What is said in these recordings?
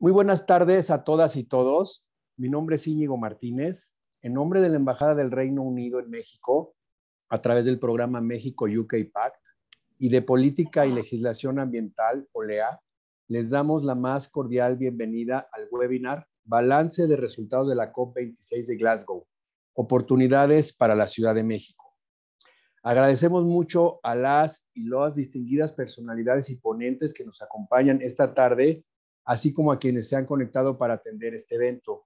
Muy buenas tardes a todas y todos. Mi nombre es Íñigo Martínez. En nombre de la Embajada del Reino Unido en México, a través del programa México-UK Pact y de Política y Legislación Ambiental, OLEA, les damos la más cordial bienvenida al webinar Balance de Resultados de la COP26 de Glasgow, Oportunidades para la Ciudad de México. Agradecemos mucho a las y las distinguidas personalidades y ponentes que nos acompañan esta tarde así como a quienes se han conectado para atender este evento.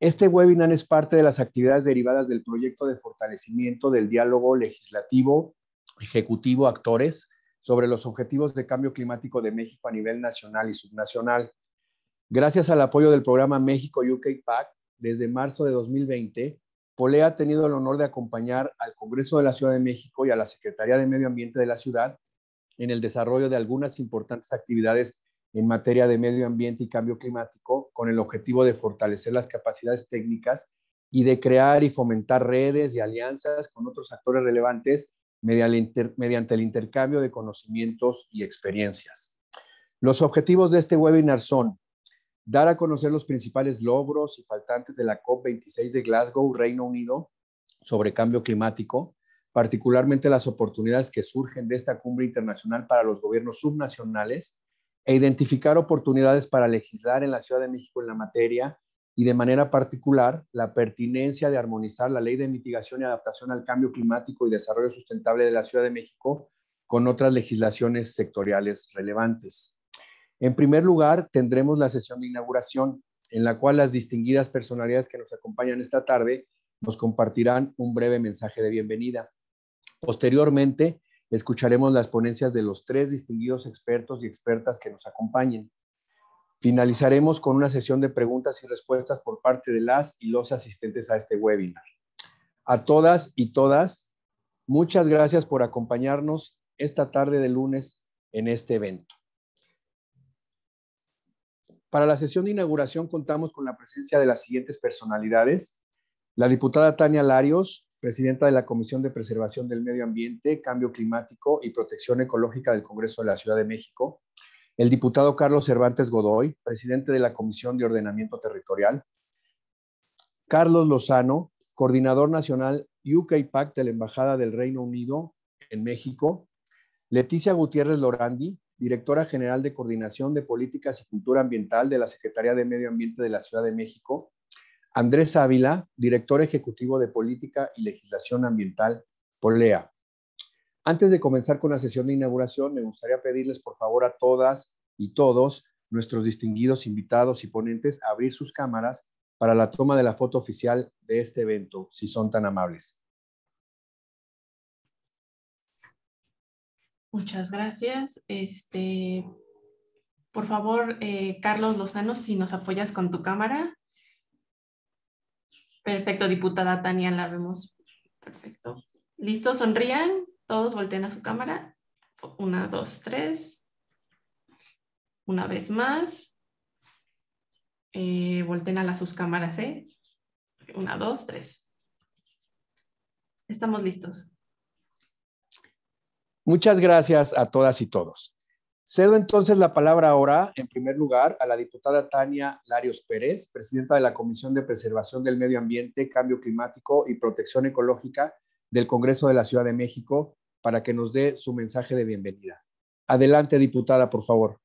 Este webinar es parte de las actividades derivadas del proyecto de fortalecimiento del diálogo legislativo, ejecutivo, actores sobre los objetivos de cambio climático de México a nivel nacional y subnacional. Gracias al apoyo del programa México UK PAC, desde marzo de 2020, POLE ha tenido el honor de acompañar al Congreso de la Ciudad de México y a la Secretaría de Medio Ambiente de la ciudad en el desarrollo de algunas importantes actividades en materia de medio ambiente y cambio climático con el objetivo de fortalecer las capacidades técnicas y de crear y fomentar redes y alianzas con otros actores relevantes mediante el intercambio de conocimientos y experiencias. Los objetivos de este webinar son dar a conocer los principales logros y faltantes de la COP26 de Glasgow, Reino Unido, sobre cambio climático, particularmente las oportunidades que surgen de esta cumbre internacional para los gobiernos subnacionales e identificar oportunidades para legislar en la Ciudad de México en la materia y de manera particular la pertinencia de armonizar la ley de mitigación y adaptación al cambio climático y desarrollo sustentable de la Ciudad de México con otras legislaciones sectoriales relevantes. En primer lugar, tendremos la sesión de inauguración, en la cual las distinguidas personalidades que nos acompañan esta tarde nos compartirán un breve mensaje de bienvenida. Posteriormente, escucharemos las ponencias de los tres distinguidos expertos y expertas que nos acompañen. Finalizaremos con una sesión de preguntas y respuestas por parte de las y los asistentes a este webinar. A todas y todas, muchas gracias por acompañarnos esta tarde de lunes en este evento. Para la sesión de inauguración contamos con la presencia de las siguientes personalidades. La diputada Tania Larios, presidenta de la Comisión de Preservación del Medio Ambiente, Cambio Climático y Protección Ecológica del Congreso de la Ciudad de México, el diputado Carlos Cervantes Godoy, presidente de la Comisión de Ordenamiento Territorial, Carlos Lozano, coordinador nacional UK Pact de la Embajada del Reino Unido en México, Leticia Gutiérrez Lorandi, directora general de Coordinación de Políticas y Cultura Ambiental de la Secretaría de Medio Ambiente de la Ciudad de México, Andrés Ávila, director ejecutivo de Política y Legislación Ambiental, POLEA. Antes de comenzar con la sesión de inauguración, me gustaría pedirles por favor a todas y todos nuestros distinguidos invitados y ponentes a abrir sus cámaras para la toma de la foto oficial de este evento, si son tan amables. Muchas gracias. Este, por favor, eh, Carlos Lozano, si nos apoyas con tu cámara. Perfecto, diputada Tania, la vemos. Perfecto. ¿Listo? Sonrían. Todos volteen a su cámara. Una, dos, tres. Una vez más. Eh, volteen a las sus cámaras, ¿eh? Una, dos, tres. Estamos listos. Muchas gracias a todas y todos. Cedo entonces la palabra ahora, en primer lugar, a la diputada Tania Larios Pérez, presidenta de la Comisión de Preservación del Medio Ambiente, Cambio Climático y Protección Ecológica del Congreso de la Ciudad de México, para que nos dé su mensaje de bienvenida. Adelante, diputada, por favor.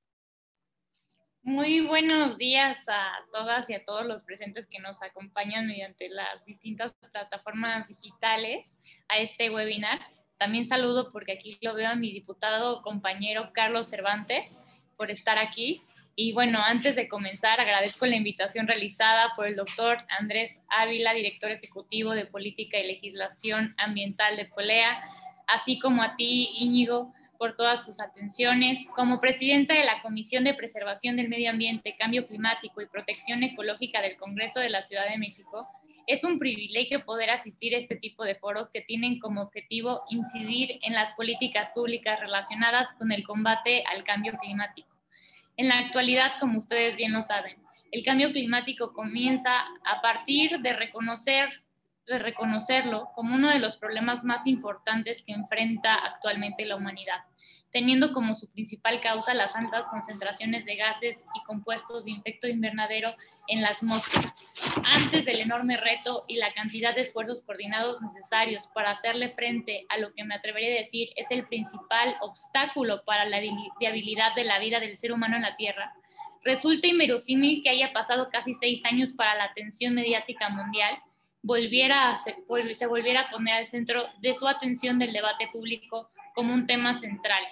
Muy buenos días a todas y a todos los presentes que nos acompañan mediante las distintas plataformas digitales a este webinar. También saludo porque aquí lo veo a mi diputado compañero Carlos Cervantes por estar aquí. Y bueno, antes de comenzar, agradezco la invitación realizada por el doctor Andrés Ávila, director ejecutivo de Política y Legislación Ambiental de Polea, así como a ti, Íñigo, por todas tus atenciones. Como presidente de la Comisión de Preservación del Medio Ambiente, Cambio Climático y Protección Ecológica del Congreso de la Ciudad de México, es un privilegio poder asistir a este tipo de foros que tienen como objetivo incidir en las políticas públicas relacionadas con el combate al cambio climático. En la actualidad, como ustedes bien lo saben, el cambio climático comienza a partir de reconocer de reconocerlo como uno de los problemas más importantes que enfrenta actualmente la humanidad, teniendo como su principal causa las altas concentraciones de gases y compuestos de efecto invernadero en la atmósfera, antes del enorme reto y la cantidad de esfuerzos coordinados necesarios para hacerle frente a lo que me atrevería a decir es el principal obstáculo para la viabilidad de la vida del ser humano en la Tierra, resulta inverosímil que haya pasado casi seis años para la atención mediática mundial volviera se, se volviera a poner al centro de su atención del debate público como un tema central.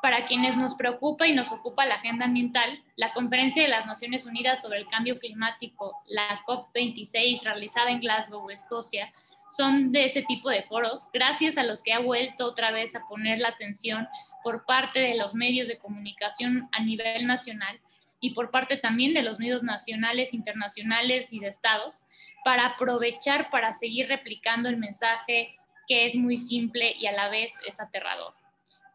Para quienes nos preocupa y nos ocupa la agenda ambiental, la Conferencia de las Naciones Unidas sobre el Cambio Climático, la COP26 realizada en Glasgow, Escocia, son de ese tipo de foros, gracias a los que ha vuelto otra vez a poner la atención por parte de los medios de comunicación a nivel nacional y por parte también de los medios nacionales, internacionales y de estados, para aprovechar para seguir replicando el mensaje que es muy simple y a la vez es aterrador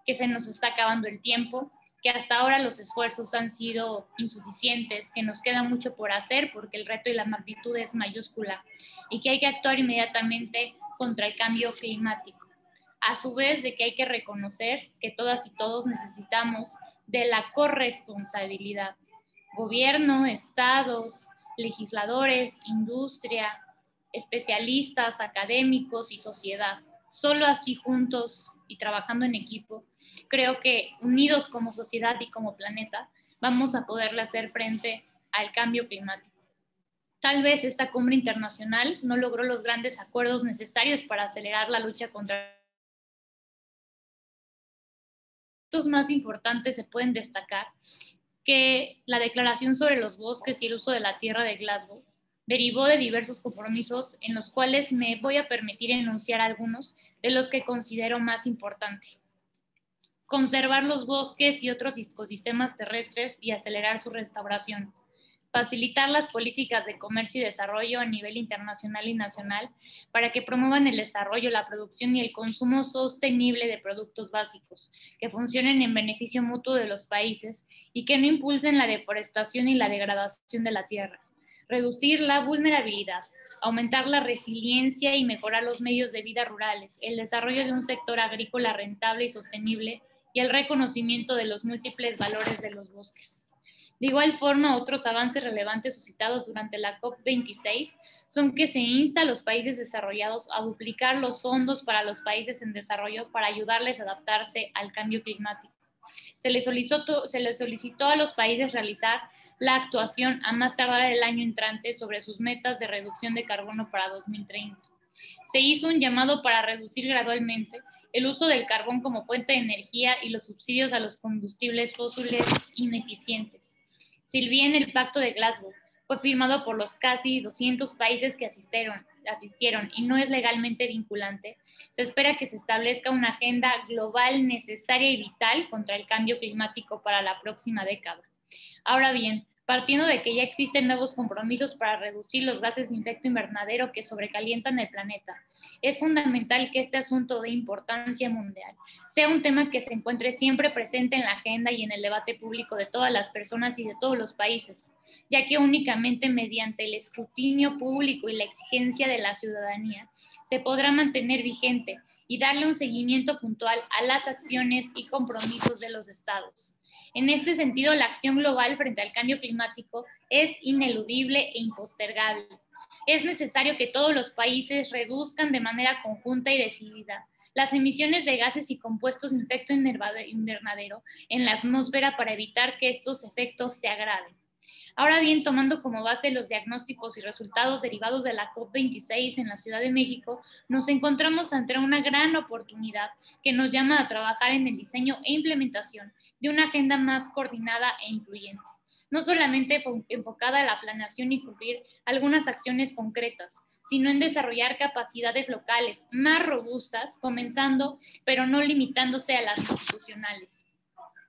que se nos está acabando el tiempo, que hasta ahora los esfuerzos han sido insuficientes, que nos queda mucho por hacer porque el reto y la magnitud es mayúscula y que hay que actuar inmediatamente contra el cambio climático. A su vez de que hay que reconocer que todas y todos necesitamos de la corresponsabilidad. Gobierno, estados, legisladores, industria, especialistas, académicos y sociedad. Solo así juntos y trabajando en equipo, creo que unidos como sociedad y como planeta, vamos a poderle hacer frente al cambio climático. Tal vez esta cumbre internacional no logró los grandes acuerdos necesarios para acelerar la lucha contra los más importantes se pueden destacar que la Declaración sobre los Bosques y el Uso de la Tierra de Glasgow derivó de diversos compromisos en los cuales me voy a permitir enunciar algunos de los que considero más importantes. Conservar los bosques y otros ecosistemas terrestres y acelerar su restauración. Facilitar las políticas de comercio y desarrollo a nivel internacional y nacional para que promuevan el desarrollo, la producción y el consumo sostenible de productos básicos, que funcionen en beneficio mutuo de los países y que no impulsen la deforestación y la degradación de la tierra reducir la vulnerabilidad, aumentar la resiliencia y mejorar los medios de vida rurales, el desarrollo de un sector agrícola rentable y sostenible y el reconocimiento de los múltiples valores de los bosques. De igual forma, otros avances relevantes suscitados durante la COP26 son que se insta a los países desarrollados a duplicar los fondos para los países en desarrollo para ayudarles a adaptarse al cambio climático se le, solicitó, se le solicitó a los países realizar la actuación a más tardar el año entrante sobre sus metas de reducción de carbono para 2030. Se hizo un llamado para reducir gradualmente el uso del carbón como fuente de energía y los subsidios a los combustibles fósiles ineficientes. Si bien el Pacto de Glasgow fue firmado por los casi 200 países que asistieron, asistieron y no es legalmente vinculante, se espera que se establezca una agenda global necesaria y vital contra el cambio climático para la próxima década. Ahora bien, partiendo de que ya existen nuevos compromisos para reducir los gases de efecto invernadero que sobrecalientan el planeta, es fundamental que este asunto de importancia mundial sea un tema que se encuentre siempre presente en la agenda y en el debate público de todas las personas y de todos los países, ya que únicamente mediante el escrutinio público y la exigencia de la ciudadanía se podrá mantener vigente y darle un seguimiento puntual a las acciones y compromisos de los estados. En este sentido, la acción global frente al cambio climático es ineludible e impostergable. Es necesario que todos los países reduzcan de manera conjunta y decidida las emisiones de gases y compuestos de efecto invernadero en la atmósfera para evitar que estos efectos se agraven. Ahora bien, tomando como base los diagnósticos y resultados derivados de la COP26 en la Ciudad de México, nos encontramos ante una gran oportunidad que nos llama a trabajar en el diseño e implementación de una agenda más coordinada e incluyente, no solamente enfocada a la planeación y cumplir algunas acciones concretas, sino en desarrollar capacidades locales más robustas, comenzando, pero no limitándose a las institucionales.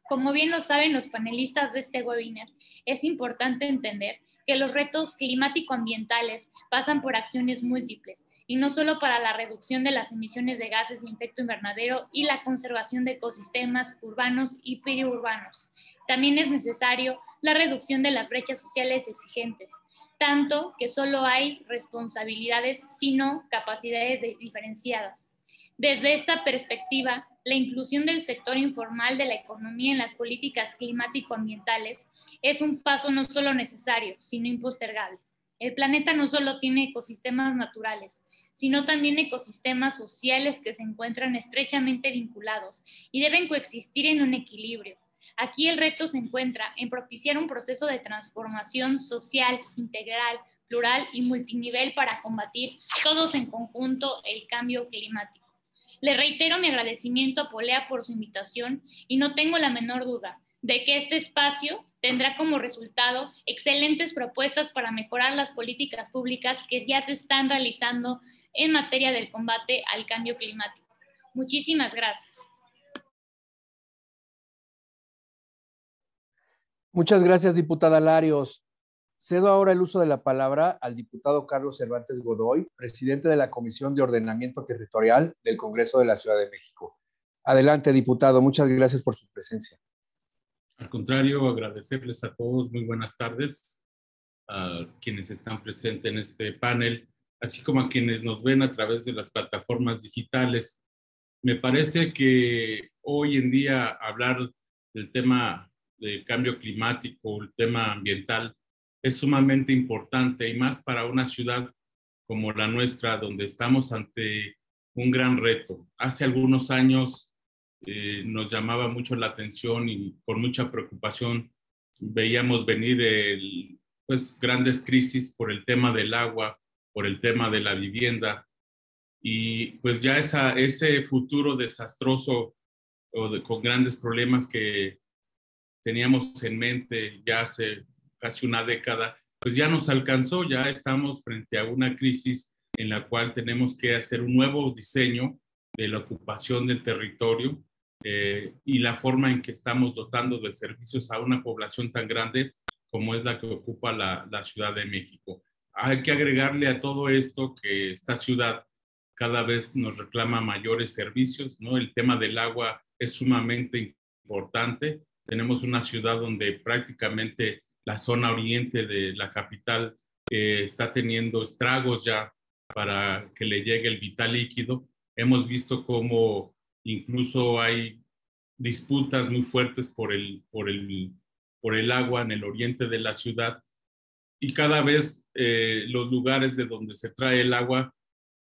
Como bien lo saben los panelistas de este webinar, es importante entender que los retos climático-ambientales pasan por acciones múltiples y no solo para la reducción de las emisiones de gases de efecto invernadero y la conservación de ecosistemas urbanos y periurbanos. También es necesario la reducción de las brechas sociales exigentes, tanto que solo hay responsabilidades, sino capacidades diferenciadas. Desde esta perspectiva, la inclusión del sector informal de la economía en las políticas climático-ambientales es un paso no solo necesario, sino impostergable. El planeta no solo tiene ecosistemas naturales, sino también ecosistemas sociales que se encuentran estrechamente vinculados y deben coexistir en un equilibrio. Aquí el reto se encuentra en propiciar un proceso de transformación social, integral, plural y multinivel para combatir todos en conjunto el cambio climático. Le reitero mi agradecimiento a Polea por su invitación y no tengo la menor duda de que este espacio tendrá como resultado excelentes propuestas para mejorar las políticas públicas que ya se están realizando en materia del combate al cambio climático. Muchísimas gracias. Muchas gracias, diputada Larios. Cedo ahora el uso de la palabra al diputado Carlos Cervantes Godoy, presidente de la Comisión de Ordenamiento Territorial del Congreso de la Ciudad de México. Adelante, diputado. Muchas gracias por su presencia. Al contrario, agradecerles a todos. Muy buenas tardes a quienes están presentes en este panel, así como a quienes nos ven a través de las plataformas digitales. Me parece que hoy en día hablar del tema del cambio climático, el tema ambiental, es sumamente importante y más para una ciudad como la nuestra, donde estamos ante un gran reto. Hace algunos años eh, nos llamaba mucho la atención y con mucha preocupación veíamos venir el, pues, grandes crisis por el tema del agua, por el tema de la vivienda y pues ya esa, ese futuro desastroso o con grandes problemas que teníamos en mente ya hace casi una década, pues ya nos alcanzó, ya estamos frente a una crisis en la cual tenemos que hacer un nuevo diseño de la ocupación del territorio eh, y la forma en que estamos dotando de servicios a una población tan grande como es la que ocupa la, la Ciudad de México. Hay que agregarle a todo esto que esta ciudad cada vez nos reclama mayores servicios, ¿no? El tema del agua es sumamente importante. Tenemos una ciudad donde prácticamente la zona oriente de la capital está teniendo estragos ya para que le llegue el vital líquido. Hemos visto cómo incluso hay disputas muy fuertes por el, por el, por el agua en el oriente de la ciudad y cada vez eh, los lugares de donde se trae el agua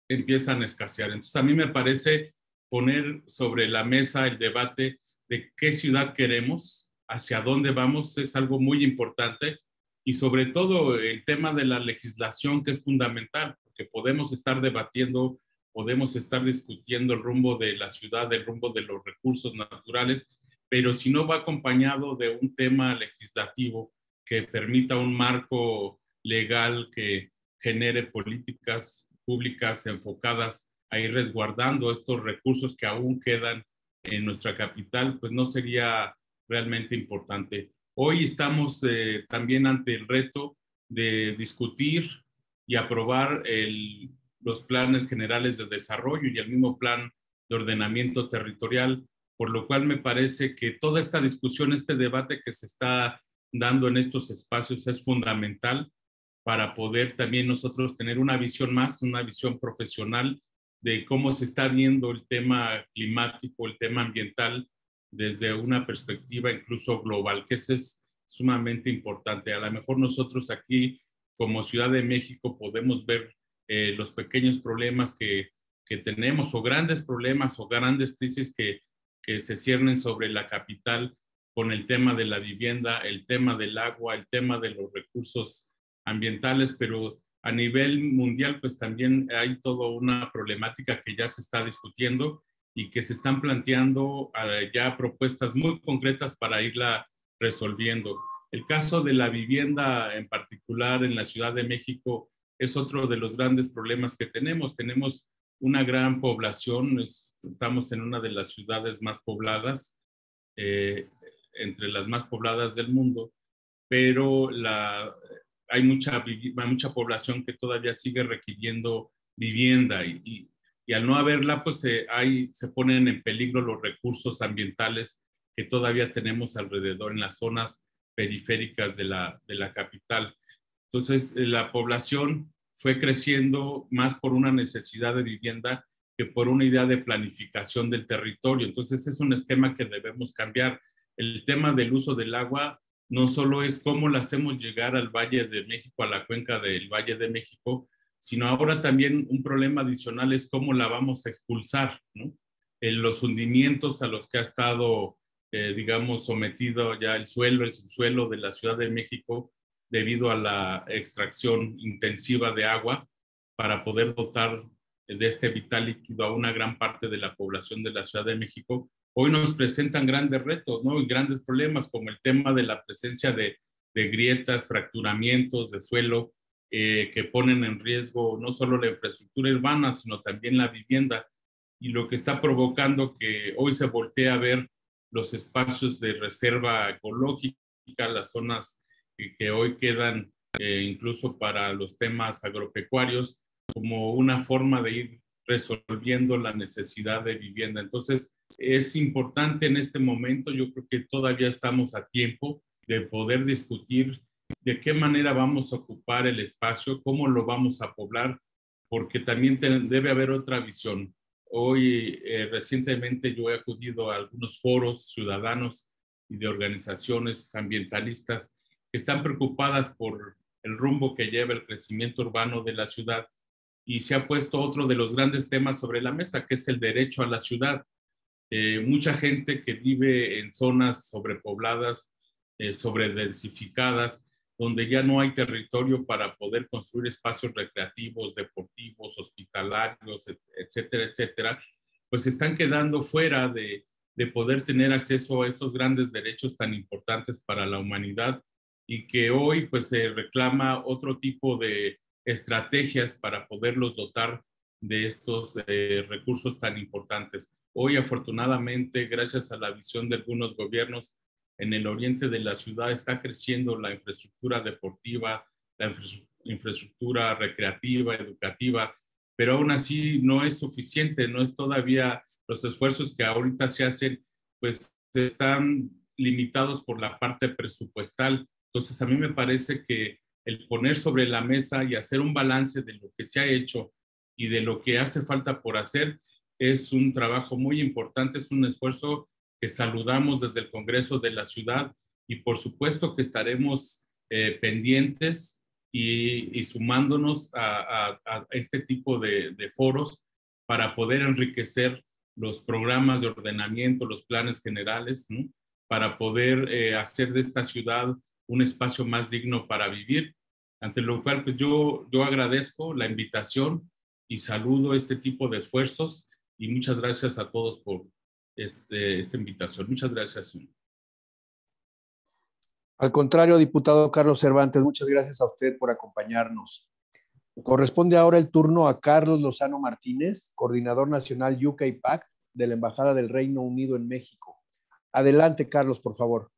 empiezan a escasear. Entonces a mí me parece poner sobre la mesa el debate de qué ciudad queremos, hacia dónde vamos es algo muy importante. Y sobre todo el tema de la legislación que es fundamental, porque podemos estar debatiendo, podemos estar discutiendo el rumbo de la ciudad, el rumbo de los recursos naturales, pero si no va acompañado de un tema legislativo que permita un marco legal que genere políticas públicas enfocadas a ir resguardando estos recursos que aún quedan en nuestra capital, pues no sería realmente importante. Hoy estamos eh, también ante el reto de discutir y aprobar los planes generales de desarrollo y el mismo plan de ordenamiento territorial, por lo cual me parece que toda esta discusión, este debate que se está dando en estos espacios es fundamental para poder también nosotros tener una visión más, una visión profesional de cómo se está viendo el tema climático, el tema ambiental desde una perspectiva incluso global, que eso es sumamente importante. A lo mejor nosotros aquí como Ciudad de México podemos ver eh, los pequeños problemas que, que, tenemos o grandes problemas o grandes crisis que, que se ciernen sobre la capital con el tema de la vivienda, el tema del agua, el tema de los recursos ambientales, pero a nivel mundial pues también hay toda una problemática que ya se está discutiendo y que se están planteando eh, ya propuestas muy concretas para irla resolviendo. El caso de la vivienda en particular en la Ciudad de México es otro de los grandes problemas que tenemos. Tenemos una gran población, estamos en una de las ciudades más pobladas, eh, entre las más pobladas del mundo, pero la, hay mucha, mucha población que todavía sigue requiriendo vivienda y, y al no haberla, pues se, hay, se ponen en peligro los recursos ambientales que todavía tenemos alrededor en las zonas periféricas de la, de la capital. Entonces, eh, la población fue creciendo más por una necesidad de vivienda que por una idea de planificación del territorio. Entonces, es un esquema que debemos cambiar. El tema del uso del agua no solo es cómo la hacemos llegar al Valle de México, a la cuenca del Valle de México, sino ahora también un problema adicional es cómo la vamos a expulsar, ¿no? En los hundimientos a los que ha estado, eh, digamos, sometido ya el suelo, el subsuelo de la Ciudad de México debido a la extracción intensiva de agua para poder dotar de este vital líquido a una gran parte de la población de la Ciudad de México, hoy nos presentan grandes retos, ¿no? Y grandes problemas como el tema de la presencia de, grietas, fracturamientos de suelo, eh, que ponen en riesgo no solo la infraestructura urbana, sino también la vivienda, y lo que está provocando que hoy se voltee a ver los espacios de reserva ecológica, las zonas que, hoy quedan eh, incluso para los temas agropecuarios, como una forma de ir resolviendo la necesidad de vivienda. Entonces, es importante en este momento, yo creo que todavía estamos a tiempo de poder discutir de qué manera vamos a ocupar el espacio, cómo lo vamos a poblar, porque también debe haber otra visión. Hoy, eh, recientemente, yo he acudido a algunos foros ciudadanos y de organizaciones ambientalistas que están preocupadas por el rumbo que lleva el crecimiento urbano de la ciudad y se ha puesto otro de los grandes temas sobre la mesa, que es el derecho a la ciudad. Eh, mucha gente que vive en zonas sobrepobladas, eh, sobredensificadas, donde ya no hay territorio para poder construir espacios recreativos, deportivos, hospitalarios, etcétera, etcétera, pues están quedando fuera de, de poder tener acceso a estos grandes derechos tan importantes para la humanidad y que hoy pues se reclama otro tipo de estrategias para poderlos dotar de estos eh, recursos tan importantes. Hoy afortunadamente, gracias a la visión de algunos gobiernos, en el oriente de la ciudad está creciendo la infraestructura deportiva, la infraestructura recreativa, educativa, pero aún así no es suficiente, no es todavía los esfuerzos que ahorita se hacen, pues están limitados por la parte presupuestal. Entonces, a mí me parece que el poner sobre la mesa y hacer un balance de lo que se ha hecho y de lo que hace falta por hacer es un trabajo muy importante, es un esfuerzo que saludamos desde el Congreso de la Ciudad y por supuesto que estaremos eh, pendientes y, sumándonos a, este tipo de, foros para poder enriquecer los programas de ordenamiento, los planes generales, para poder eh, hacer de esta ciudad un espacio más digno para vivir. Ante lo cual, pues yo, yo agradezco la invitación y saludo este tipo de esfuerzos y muchas gracias a todos por, este, esta invitación. Muchas gracias. Al contrario, diputado Carlos Cervantes, muchas gracias a usted por acompañarnos. Corresponde ahora el turno a Carlos Lozano Martínez, coordinador nacional UK Pact de la Embajada del Reino Unido en México. Adelante, Carlos, por favor.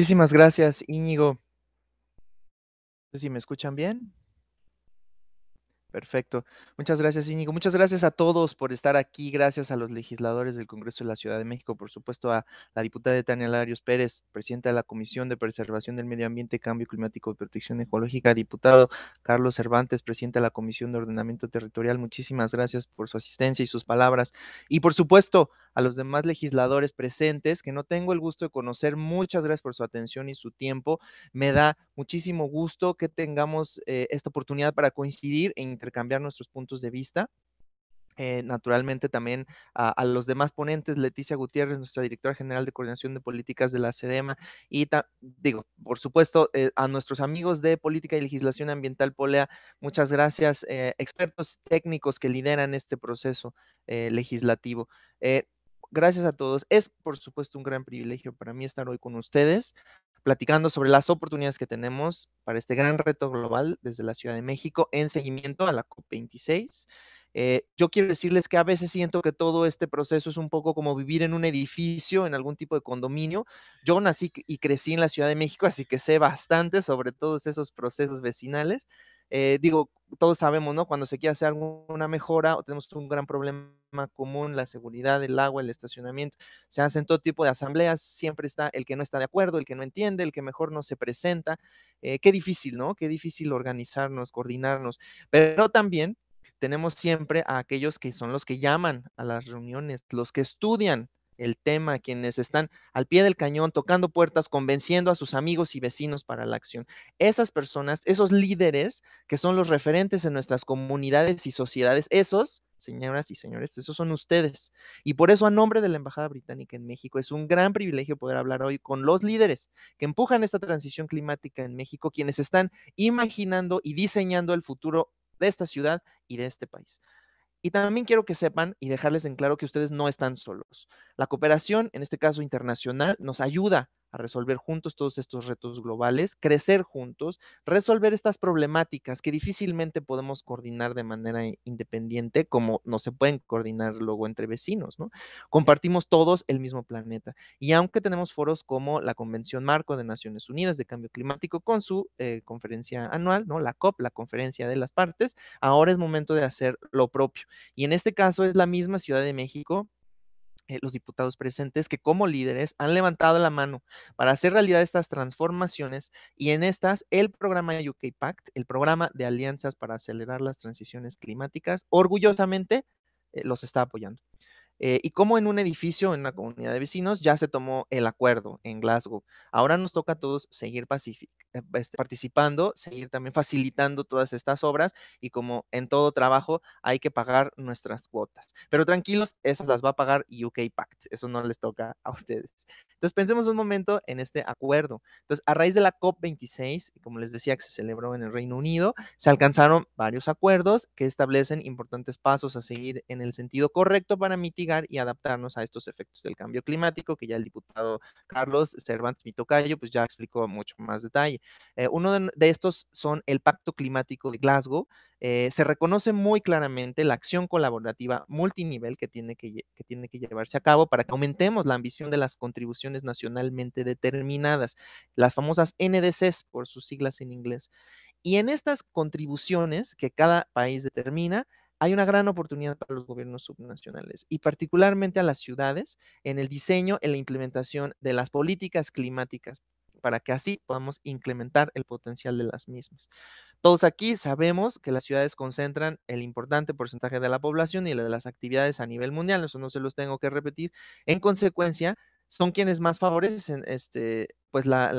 Muchísimas gracias, Íñigo. No sé si me escuchan bien. Perfecto. Muchas gracias, Íñigo. Muchas gracias a todos por estar aquí. Gracias a los legisladores del Congreso de la Ciudad de México, por supuesto a la diputada Tania Larios Pérez, presidenta de la Comisión de Preservación del Medio Ambiente, Cambio Climático y Protección Ecológica, diputado Carlos Cervantes, presidente de la Comisión de Ordenamiento Territorial. Muchísimas gracias por su asistencia y sus palabras. Y por supuesto, a los demás legisladores presentes que no tengo el gusto de conocer. Muchas gracias por su atención y su tiempo. Me da muchísimo gusto que tengamos eh, esta oportunidad para coincidir e intercambiar nuestros puntos de vista. Eh, naturalmente también a, los demás ponentes, Leticia Gutiérrez, nuestra directora general de coordinación de políticas de la SEDEMA, y digo, por supuesto, eh, a nuestros amigos de política y legislación ambiental POLEA, muchas gracias, expertos técnicos que lideran este proceso legislativo gracias a todos. Es, por supuesto, un gran privilegio para mí estar hoy con ustedes, platicando sobre las oportunidades que tenemos para este gran reto global desde la Ciudad de México en seguimiento a la COP26. Eh, yo quiero decirles que a veces siento que todo este proceso es un poco como vivir en un edificio, en algún tipo de condominio. Yo nací y crecí en la Ciudad de México, así que sé bastante sobre todos esos procesos vecinales. Eh, digo, todos sabemos, ¿no? Cuando se quiere hacer alguna mejora o tenemos un gran problema común, la seguridad, el agua, el estacionamiento, se hacen todo tipo de asambleas, siempre está el que no está de acuerdo, el que no entiende, el que mejor no se presenta. Eh, qué difícil, ¿no? Qué difícil organizarnos, coordinarnos, pero también tenemos siempre a aquellos que son los que llaman a las reuniones, los que estudian el tema, quienes están al pie del cañón, tocando puertas, convenciendo a sus amigos y vecinos para la acción. Esas personas, esos líderes que son los referentes en nuestras comunidades y sociedades, esos, señoras y señores, esos son ustedes. Y por eso, a nombre de la Embajada Británica en México, es un gran privilegio poder hablar hoy con los líderes que empujan esta transición climática en México, quienes están imaginando y diseñando el futuro de esta ciudad y de este país. Y también quiero que sepan y dejarles en claro que ustedes no están solos. La cooperación, en este caso internacional, nos ayuda a resolver juntos todos estos retos globales, crecer juntos, resolver estas problemáticas que difícilmente podemos coordinar de manera independiente, como no se pueden coordinar luego entre vecinos, ¿no? Compartimos todos el mismo planeta. Y aunque tenemos foros como la Convención Marco de Naciones Unidas de Cambio Climático con su eh, conferencia anual, ¿no? La COP, la Conferencia de las Partes, ahora es momento de hacer lo propio. Y en este caso es la misma Ciudad de México eh, los diputados presentes que como líderes han levantado la mano para hacer realidad estas transformaciones y en estas el programa UK Pact, el programa de alianzas para acelerar las transiciones climáticas, orgullosamente eh, los está apoyando. Eh, y como en un edificio, en una comunidad de vecinos, ya se tomó el acuerdo en Glasgow. Ahora nos toca a todos seguir eh, este, participando, seguir también facilitando todas estas obras y como en todo trabajo hay que pagar nuestras cuotas. Pero tranquilos, esas las va a pagar UK Pact, eso no les toca a ustedes. Entonces pensemos un momento en este acuerdo. Entonces, a raíz de la COP26, como les decía que se celebró en el Reino Unido, se alcanzaron varios acuerdos que establecen importantes pasos a seguir en el sentido correcto para mitigar y adaptarnos a estos efectos del cambio climático, que ya el diputado Carlos Cervantes Mitocayo pues ya explicó mucho más detalle. Eh, uno de estos son el Pacto Climático de Glasgow, eh, se reconoce muy claramente la acción colaborativa multinivel que tiene que, que tiene que llevarse a cabo para que aumentemos la ambición de las contribuciones nacionalmente determinadas, las famosas NDCs por sus siglas en inglés. Y en estas contribuciones que cada país determina, hay una gran oportunidad para los gobiernos subnacionales y particularmente a las ciudades en el diseño y la implementación de las políticas climáticas para que así podamos incrementar el potencial de las mismas. Todos aquí sabemos que las ciudades concentran el importante porcentaje de la población y de las actividades a nivel mundial, eso no se los tengo que repetir. En consecuencia, son quienes más favorecen este, pues la,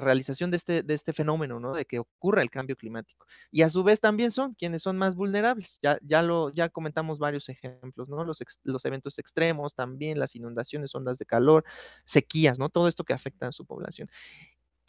realización de este, de este fenómeno, ¿no? De que ocurra el cambio climático. Y a su vez también son quienes son más vulnerables. Ya, ya, lo, ya comentamos varios ejemplos, ¿no? Los, los eventos extremos, también las inundaciones, ondas de calor, sequías, ¿no? Todo esto que afecta a su población.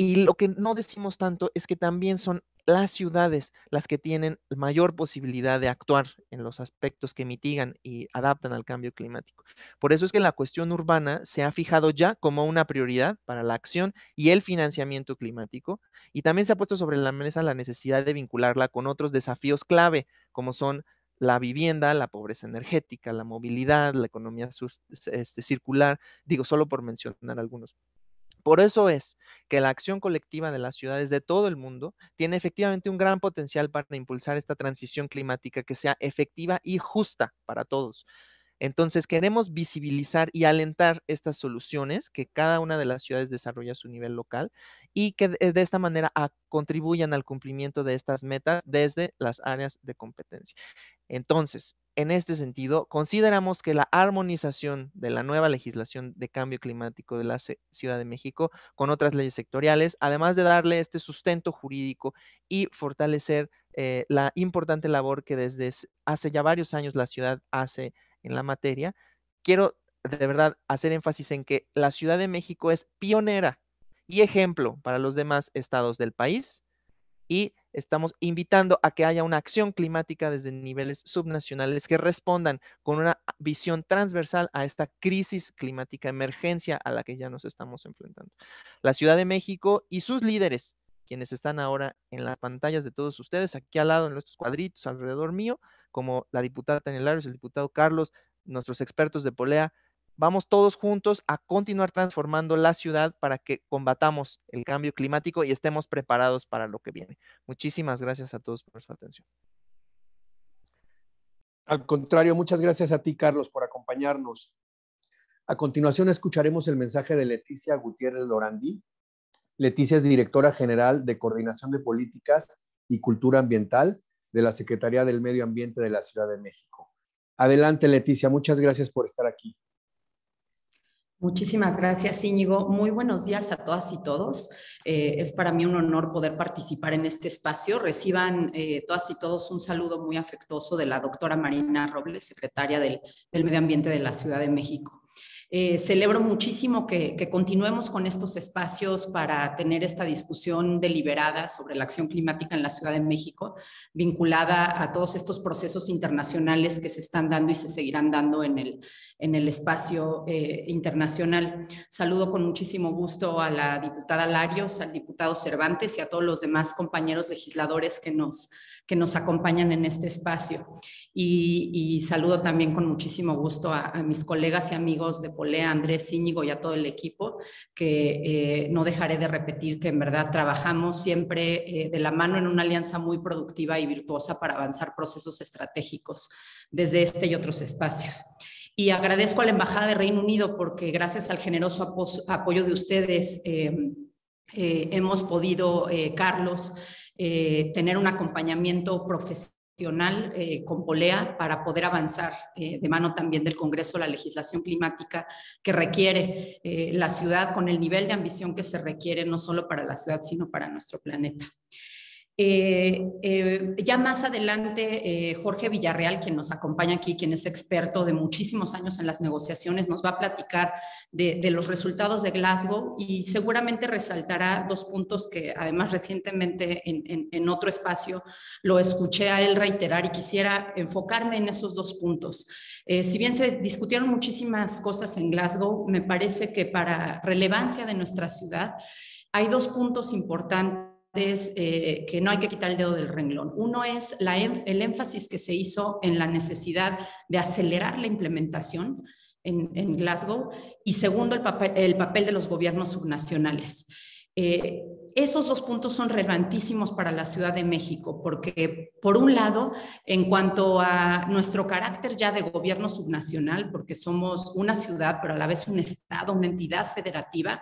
Y lo que no decimos tanto es que también son las ciudades las que tienen mayor posibilidad de actuar en los aspectos que mitigan y adaptan al cambio climático. Por eso es que la cuestión urbana se ha fijado ya como una prioridad para la acción y el financiamiento climático y también se ha puesto sobre la mesa la necesidad de vincularla con otros desafíos clave como son la vivienda, la pobreza energética, la movilidad, la economía este, circular, digo solo por mencionar algunos. Por eso es que la acción colectiva de las ciudades de todo el mundo tiene efectivamente un gran potencial para impulsar esta transición climática que sea efectiva y justa para todos. Entonces, queremos visibilizar y alentar estas soluciones que cada una de las ciudades desarrolla a su nivel local y que de esta manera contribuyan al cumplimiento de estas metas desde las áreas de competencia. Entonces, en este sentido, consideramos que la armonización de la nueva legislación de cambio climático de la Ciudad de México con otras leyes sectoriales, además de darle este sustento jurídico y fortalecer eh, la importante labor que desde hace ya varios años la ciudad hace en la materia, quiero de verdad hacer énfasis en que la Ciudad de México es pionera y ejemplo para los demás estados del país y estamos invitando a que haya una acción climática desde niveles subnacionales que respondan con una visión transversal a esta crisis climática, emergencia a la que ya nos estamos enfrentando. La Ciudad de México y sus líderes, quienes están ahora en las pantallas de todos ustedes, aquí al lado en nuestros cuadritos alrededor mío, como la diputada Tania Larios, el diputado Carlos, nuestros expertos de Polea, vamos todos juntos a continuar transformando la ciudad para que combatamos el cambio climático y estemos preparados para lo que viene. Muchísimas gracias a todos por su atención. Al contrario, muchas gracias a ti, Carlos, por acompañarnos. A continuación escucharemos el mensaje de Leticia Gutiérrez Lorandí. Leticia es directora general de Coordinación de Políticas y Cultura Ambiental de la Secretaría del Medio Ambiente de la Ciudad de México. Adelante, Leticia, muchas gracias por estar aquí. Muchísimas gracias, Íñigo. Muy buenos días a todas y todos. Eh, es para mí un honor poder participar en este espacio. Reciban eh, todas y todos un saludo muy afectuoso de la doctora Marina Robles, secretaria del Medio Ambiente de la Ciudad de México. Eh, celebro muchísimo que, continuemos con estos espacios para tener esta discusión deliberada sobre la acción climática en la Ciudad de México, vinculada a todos estos procesos internacionales que se están dando y se seguirán dando en el, en el espacio eh, internacional. Saludo con muchísimo gusto a la diputada Larios, al diputado Cervantes y a todos los demás compañeros legisladores que nos que nos acompañan en este espacio. Y, saludo también con muchísimo gusto a, mis colegas y amigos de Polea, Andrés Íñigo y a todo el equipo, que eh, no dejaré de repetir que en verdad trabajamos siempre eh, de la mano en una alianza muy productiva y virtuosa para avanzar procesos estratégicos desde este y otros espacios. Y agradezco a la Embajada de Reino Unido porque gracias al generoso apoyo de ustedes eh, hemos podido, Carlos, tener un acompañamiento profesional con Polea para poder avanzar eh, de mano también del Congreso la legislación climática que requiere la ciudad con el nivel de ambición que se requiere no solo para la ciudad, sino para nuestro planeta. Eh, eh, ya más adelante, eh, Jorge Villarreal, quien nos acompaña aquí, quien es experto de muchísimos años en las negociaciones, nos va a platicar de, los resultados de Glasgow y seguramente resaltará dos puntos que además recientemente en, en otro espacio lo escuché a él reiterar y quisiera enfocarme en esos dos puntos. si bien se discutieron muchísimas cosas en Glasgow, me parece que para relevancia de nuestra ciudad hay dos puntos importantes eh, que no hay que quitar el dedo del renglón. Uno es la, el énfasis que se hizo en la necesidad de acelerar la implementación en, Glasgow y segundo, el papel, el papel, de los gobiernos subnacionales. Eh, esos dos puntos son relevantísimos para la Ciudad de México, porque por un lado, en cuanto a nuestro carácter ya de gobierno subnacional, porque somos una ciudad, pero a la vez un Estado, una entidad federativa,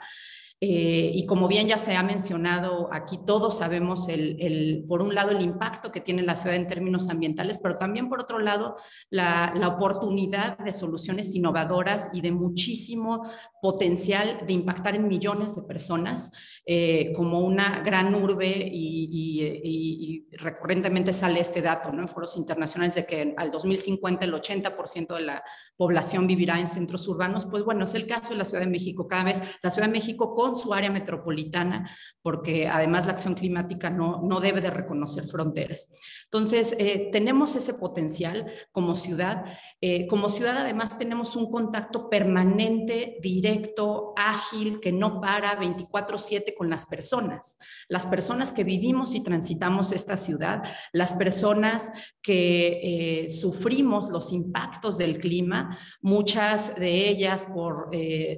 eh, y como bien ya se ha mencionado aquí, todos sabemos, el, por un lado, el impacto que tiene la ciudad en términos ambientales, pero también por otro lado, la, la oportunidad de soluciones innovadoras y de muchísimo potencial de impactar en millones de personas eh, como una gran urbe y, y, recurrentemente sale este dato ¿no? en foros internacionales de que al 2050 el 80% de la población vivirá en centros urbanos, pues bueno, es el caso de la Ciudad de México. Cada vez la Ciudad de México con su área metropolitana, porque además la acción climática no, no debe de reconocer fronteras. Entonces, eh, tenemos ese potencial como ciudad. Eh, como ciudad además tenemos un contacto permanente, directo, ágil, que no para 24/7 con las personas. Las personas que vivimos y transitamos esta ciudad, las personas que eh, sufrimos los impactos del clima, muchas de ellas por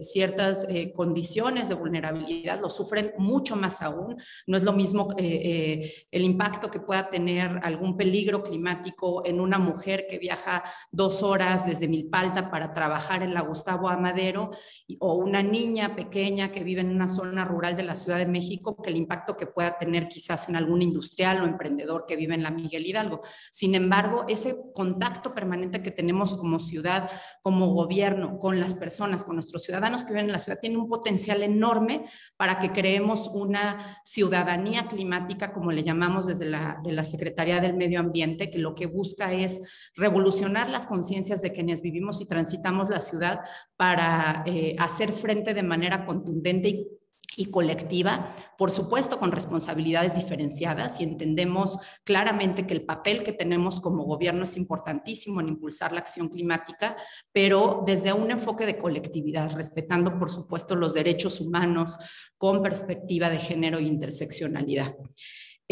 ciertas condiciones de vulnerabilidad lo sufren mucho más aún. No es lo mismo eh, eh, el impacto que pueda tener algún peligro climático en una mujer que viaja dos horas desde Milpalta para trabajar en la Gustavo Amadero o una niña pequeña que vive en una zona rural de la Ciudad de México, que el impacto que pueda tener quizás en algún industrial o emprendedor que vive en la Miguel Hidalgo. Sin embargo, ese contacto permanente que tenemos como ciudad, como gobierno, con las personas, con nuestros ciudadanos que viven en la ciudad, tiene un potencial enorme para que creemos una ciudadanía climática, como le llamamos desde la, Secretaría del Medio Ambiente, que lo que busca es revolucionar las conciencias de quienes vivimos y transitamos la ciudad para eh, hacer frente de manera contundente y y colectiva, por supuesto con responsabilidades diferenciadas y entendemos claramente que el papel que tenemos como gobierno es importantísimo en impulsar la acción climática, pero desde un enfoque de colectividad, respetando por supuesto los derechos humanos con perspectiva de género e interseccionalidad.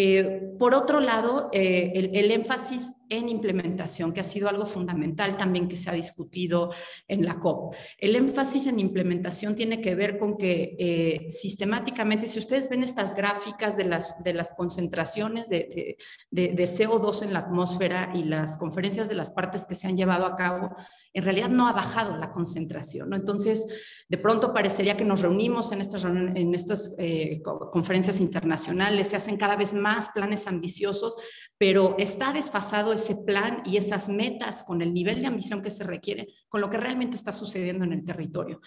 Eh, por otro lado, eh, el, énfasis en implementación, que ha sido algo fundamental también que se ha discutido en la COP. El énfasis en implementación tiene que ver con que eh, sistemáticamente, si ustedes ven estas gráficas de las, de las concentraciones de, de, de CO2 en la atmósfera y las conferencias de las partes que se han llevado a cabo, en realidad no ha bajado la concentración. ¿no? Entonces, de pronto parecería que nos reunimos en estas, en estas eh, conferencias internacionales, se hacen cada vez más planes ambiciosos, pero está desfasado ese plan y esas metas con el nivel de ambición que se requiere, con lo que realmente está sucediendo en el territorio.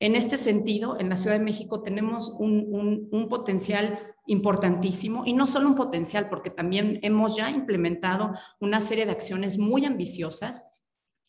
En este sentido, en la Ciudad de México tenemos un, un, un potencial importantísimo y no solo un potencial, porque también hemos ya implementado una serie de acciones muy ambiciosas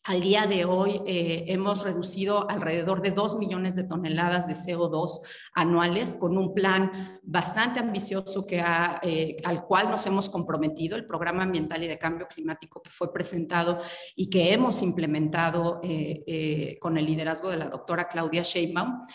al día de hoy eh, hemos reducido alrededor de 2 millones de toneladas de CO2 anuales con un plan bastante ambicioso que eh, al cual nos hemos comprometido, el Programa Ambiental y de Cambio Climático que fue presentado y que hemos implementado eh, con el liderazgo de la doctora Claudia Sheinbaum.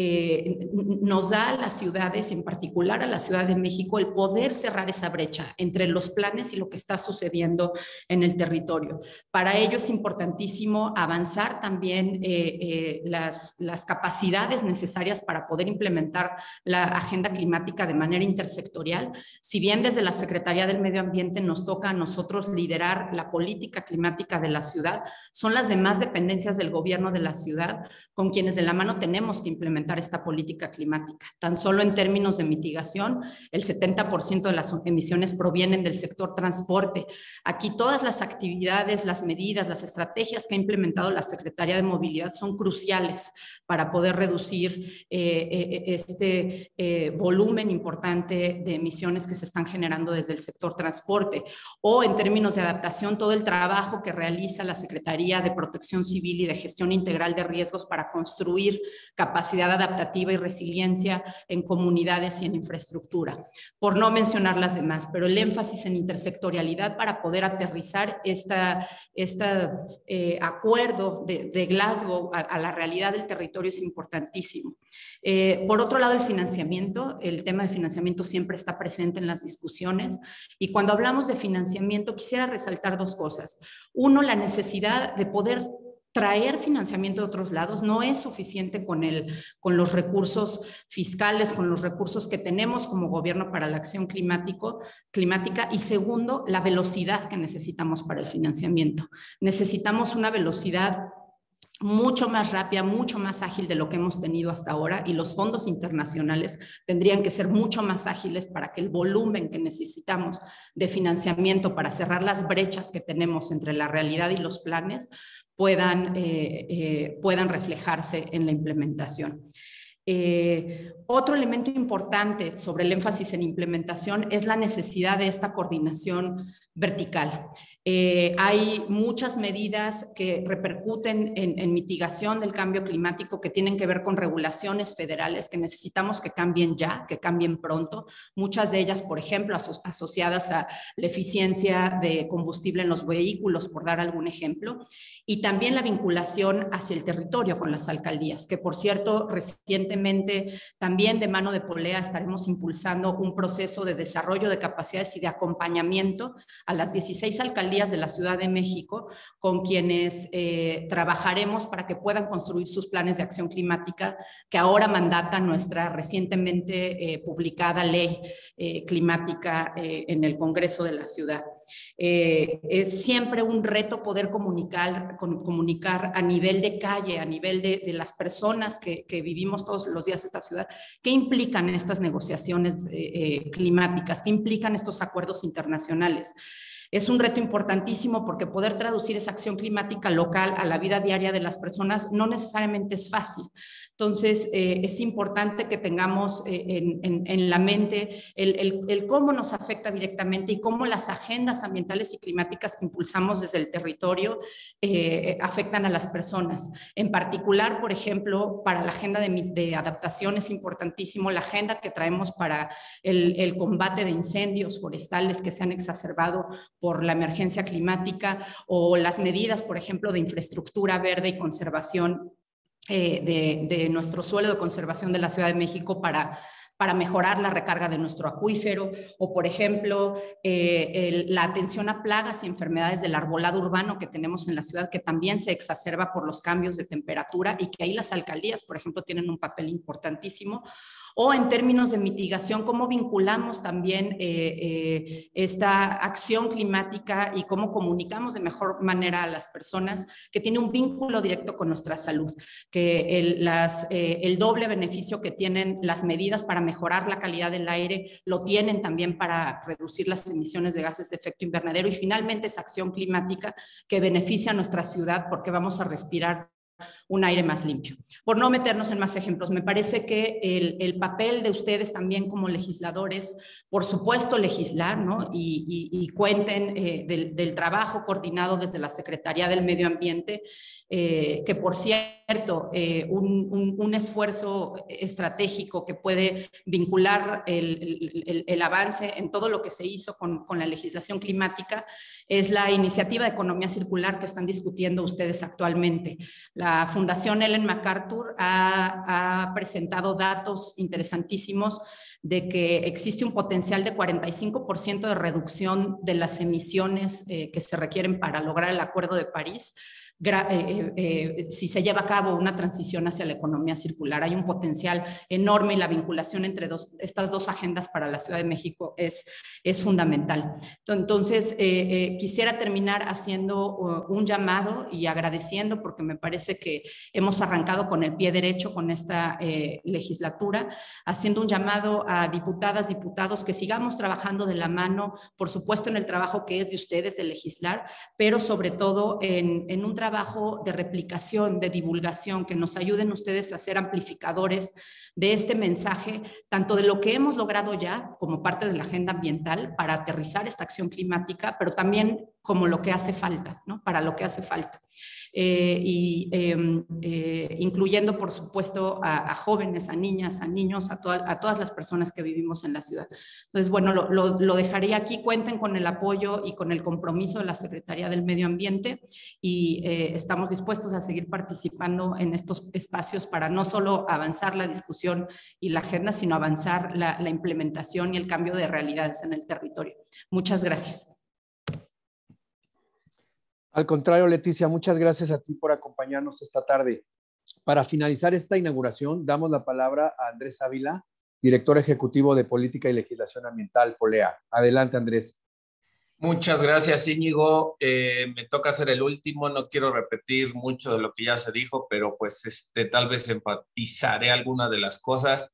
Eh, nos da a las ciudades, en particular a la Ciudad de México, el poder cerrar esa brecha entre los planes y lo que está sucediendo en el territorio. Para ello es importantísimo avanzar también eh, eh, las, las capacidades necesarias para poder implementar la agenda climática de manera intersectorial. Si bien desde la Secretaría del Medio Ambiente nos toca a nosotros liderar la política climática de la ciudad, son las demás dependencias del gobierno de la ciudad con quienes de la mano tenemos que implementar esta política climática. Tan solo en términos de mitigación, el 70% de las emisiones provienen del sector transporte. Aquí todas las actividades, las medidas, las estrategias que ha implementado la Secretaría de Movilidad son cruciales para poder reducir eh, eh, este eh, volumen importante de emisiones que se están generando desde el sector transporte. O en términos de adaptación, todo el trabajo que realiza la Secretaría de Protección Civil y de Gestión Integral de Riesgos para construir capacidad adaptativa y resiliencia en comunidades y en infraestructura, por no mencionar las demás, pero el énfasis en intersectorialidad para poder aterrizar este esta, eh, acuerdo de, Glasgow a, la realidad del territorio es importantísimo. Eh, por otro lado, el financiamiento, el tema de financiamiento siempre está presente en las discusiones y cuando hablamos de financiamiento quisiera resaltar dos cosas. Uno, la necesidad de poder traer financiamiento de otros lados. No es suficiente con, el, con los recursos fiscales, con los recursos que tenemos como gobierno para la acción climático, climática. Y segundo, la velocidad que necesitamos para el financiamiento. Necesitamos una velocidad mucho más rápida, mucho más ágil de lo que hemos tenido hasta ahora y los fondos internacionales tendrían que ser mucho más ágiles para que el volumen que necesitamos de financiamiento para cerrar las brechas que tenemos entre la realidad y los planes puedan, eh, eh, puedan reflejarse en la implementación. Eh, otro elemento importante sobre el énfasis en implementación es la necesidad de esta coordinación vertical. Eh, hay muchas medidas que repercuten en, mitigación del cambio climático que tienen que ver con regulaciones federales que necesitamos que cambien ya, que cambien pronto. Muchas de ellas, por ejemplo, asociadas a la eficiencia de combustible en los vehículos, por dar algún ejemplo. Y también la vinculación hacia el territorio con las alcaldías, que por cierto, recientemente también de mano de Polea estaremos impulsando un proceso de desarrollo de capacidades y de acompañamiento a las 16 alcaldías de la Ciudad de México con quienes eh, trabajaremos para que puedan construir sus planes de acción climática que ahora mandata nuestra recientemente eh, publicada ley eh, climática en el Congreso de la Ciudad. Es siempre un reto poder comunicar, comunicar a nivel de calle, a nivel de, las personas que, vivimos todos los días esta ciudad, qué implican estas negociaciones climáticas, qué implican estos acuerdos internacionales. Es un reto importantísimo porque poder traducir esa acción climática local a la vida diaria de las personas no necesariamente es fácil. Entonces, eh, es importante que tengamos eh, en, la mente el, cómo nos afecta directamente y cómo las agendas ambientales y climáticas que impulsamos desde el territorio eh, afectan a las personas. En particular, por ejemplo, para la agenda de, adaptación es importantísimo la agenda que traemos para el, el combate de incendios forestales que se han exacerbado por la emergencia climática o las medidas, por ejemplo, de infraestructura verde y conservación de, de nuestro suelo de conservación de la Ciudad de México para para mejorar la recarga de nuestro acuífero o, por ejemplo, eh, la atención a plagas y enfermedades del arbolado urbano que tenemos en la ciudad, que también se exacerba por los cambios de temperatura y que ahí las alcaldías, por ejemplo, tienen un papel importantísimo o en términos de mitigación, cómo vinculamos también eh, eh, esta acción climática y cómo comunicamos de mejor manera a las personas que tiene un vínculo directo con nuestra salud, que el, las, eh, el doble beneficio que tienen las medidas para mejorar la calidad del aire lo tienen también para reducir las emisiones de gases de efecto invernadero. Y finalmente esa acción climática que beneficia a nuestra ciudad porque vamos a respirar un aire más limpio. Por no meternos en más ejemplos, me parece que el, papel de ustedes también como legisladores, por supuesto legislar, ¿no? Y, cuenten eh, del, trabajo coordinado desde la Secretaría del Medio Ambiente, eh, que por cierto, eh, un, esfuerzo estratégico que puede vincular el, avance en todo lo que se hizo con, con la legislación climática es la iniciativa de economía circular que están discutiendo ustedes actualmente. La Fundación Ellen MacArthur ha, presentado datos interesantísimos de que existe un potencial de 45% de reducción de las emisiones eh, que se requieren para lograr el Acuerdo de París eh, eh, eh, si se lleva a cabo una transición hacia la economía circular. Hay un potencial enorme y la vinculación entre dos, estas dos agendas para la Ciudad de México es, es fundamental. Entonces, quisiera terminar haciendo uh, un llamado y agradeciendo porque me parece que hemos arrancado con el pie derecho con esta legislatura, haciendo un llamado a diputadas, diputados, que sigamos trabajando de la mano, por supuesto, en el trabajo que es de ustedes de legislar, pero sobre todo en, en un trabajo trabajo de replicación, de divulgación, que nos ayuden ustedes a ser amplificadores de este mensaje, tanto de lo que hemos logrado ya como parte de la agenda ambiental para aterrizar esta acción climática, pero también como lo que hace falta, ¿no? Para lo que hace falta. Eh, y em, eh, incluyendo, por supuesto, a, jóvenes, a niñas, a niños, a, a, todas las personas que vivimos en la ciudad. Entonces, bueno, lo, lo, dejaría aquí. Cuenten con el apoyo y con el compromiso de la Secretaría del Medio Ambiente y eh, estamos dispuestos a seguir participando en estos espacios para no solo avanzar la discusión y la agenda, sino avanzar la, la implementación y el cambio de realidades en el territorio. Muchas gracias. Al contrario, Leticia, muchas gracias a ti por acompañarnos esta tarde. Para finalizar esta inauguración, damos la palabra a Andrés Ávila, director ejecutivo de Política y Legislación Ambiental, POLEA. Adelante, Andrés. Muchas gracias, Íñigo. Eh, me toca ser el último, no quiero repetir mucho de lo que ya se dijo, pero pues este, tal vez empatizaré algunas de las cosas.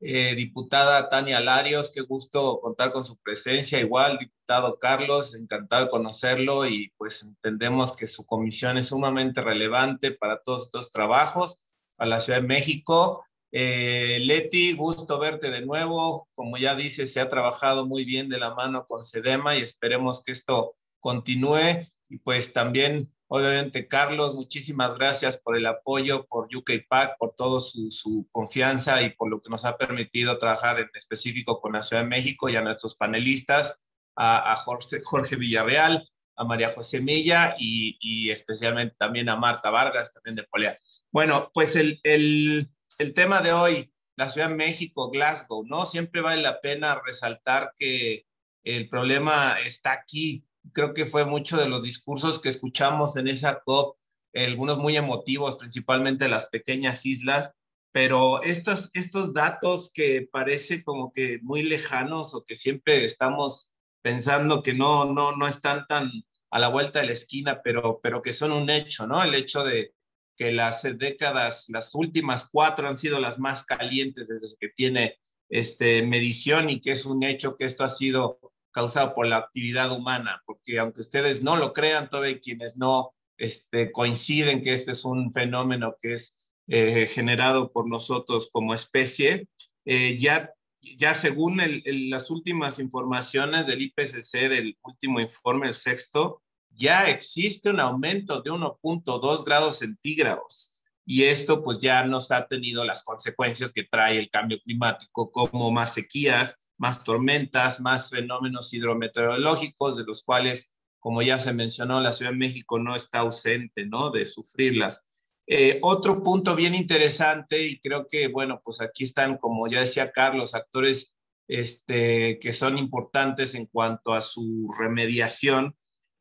Eh, diputada Tania Larios, qué gusto contar con su presencia. Igual, diputado Carlos, encantado de conocerlo y pues entendemos que su comisión es sumamente relevante para todos estos trabajos, a la Ciudad de México. Eh, Leti, gusto verte de nuevo. Como ya dice, se ha trabajado muy bien de la mano con Sedema y esperemos que esto continúe. Y pues también Obviamente, Carlos, muchísimas gracias por el apoyo, por UKPAC, por toda su, confianza y por lo que nos ha permitido trabajar en específico con la Ciudad de México y a nuestros panelistas, a, Jorge, Jorge, Villarreal, a María José Milla y, especialmente también a Marta Vargas, también de Polea. Bueno, pues el, el, el tema de hoy, la Ciudad de México, Glasgow, ¿no? Siempre vale la pena resaltar que el problema está aquí, creo que fue mucho de los discursos que escuchamos en esa COP, algunos muy emotivos, principalmente las pequeñas islas, pero estos, estos datos que parece como que muy lejanos o que siempre estamos pensando que no, no, no están tan a la vuelta de la esquina, pero, pero que son un hecho, ¿no? El hecho de que las décadas, las últimas cuatro han sido las más calientes desde que tiene este, medición y que es un hecho que esto ha sido causado por la actividad humana, porque aunque ustedes no lo crean, todavía quienes no este, coinciden que este es un fenómeno que es eh, generado por nosotros como especie, eh, ya, ya según las últimas informaciones del IPCC, del último informe, el sexto, ya existe un aumento de 1.2 grados centígrados. Y esto pues ya nos ha tenido las consecuencias que trae el cambio climático, como más sequías, más tormentas, más fenómenos hidrometeorológicos, de los cuales, como ya se mencionó, la Ciudad de México no está ausente, ¿no? De sufrirlas. Eh, otro punto bien interesante, y creo que, bueno, pues aquí están, como ya decía Carlos, actores este, que son importantes en cuanto a su remediación,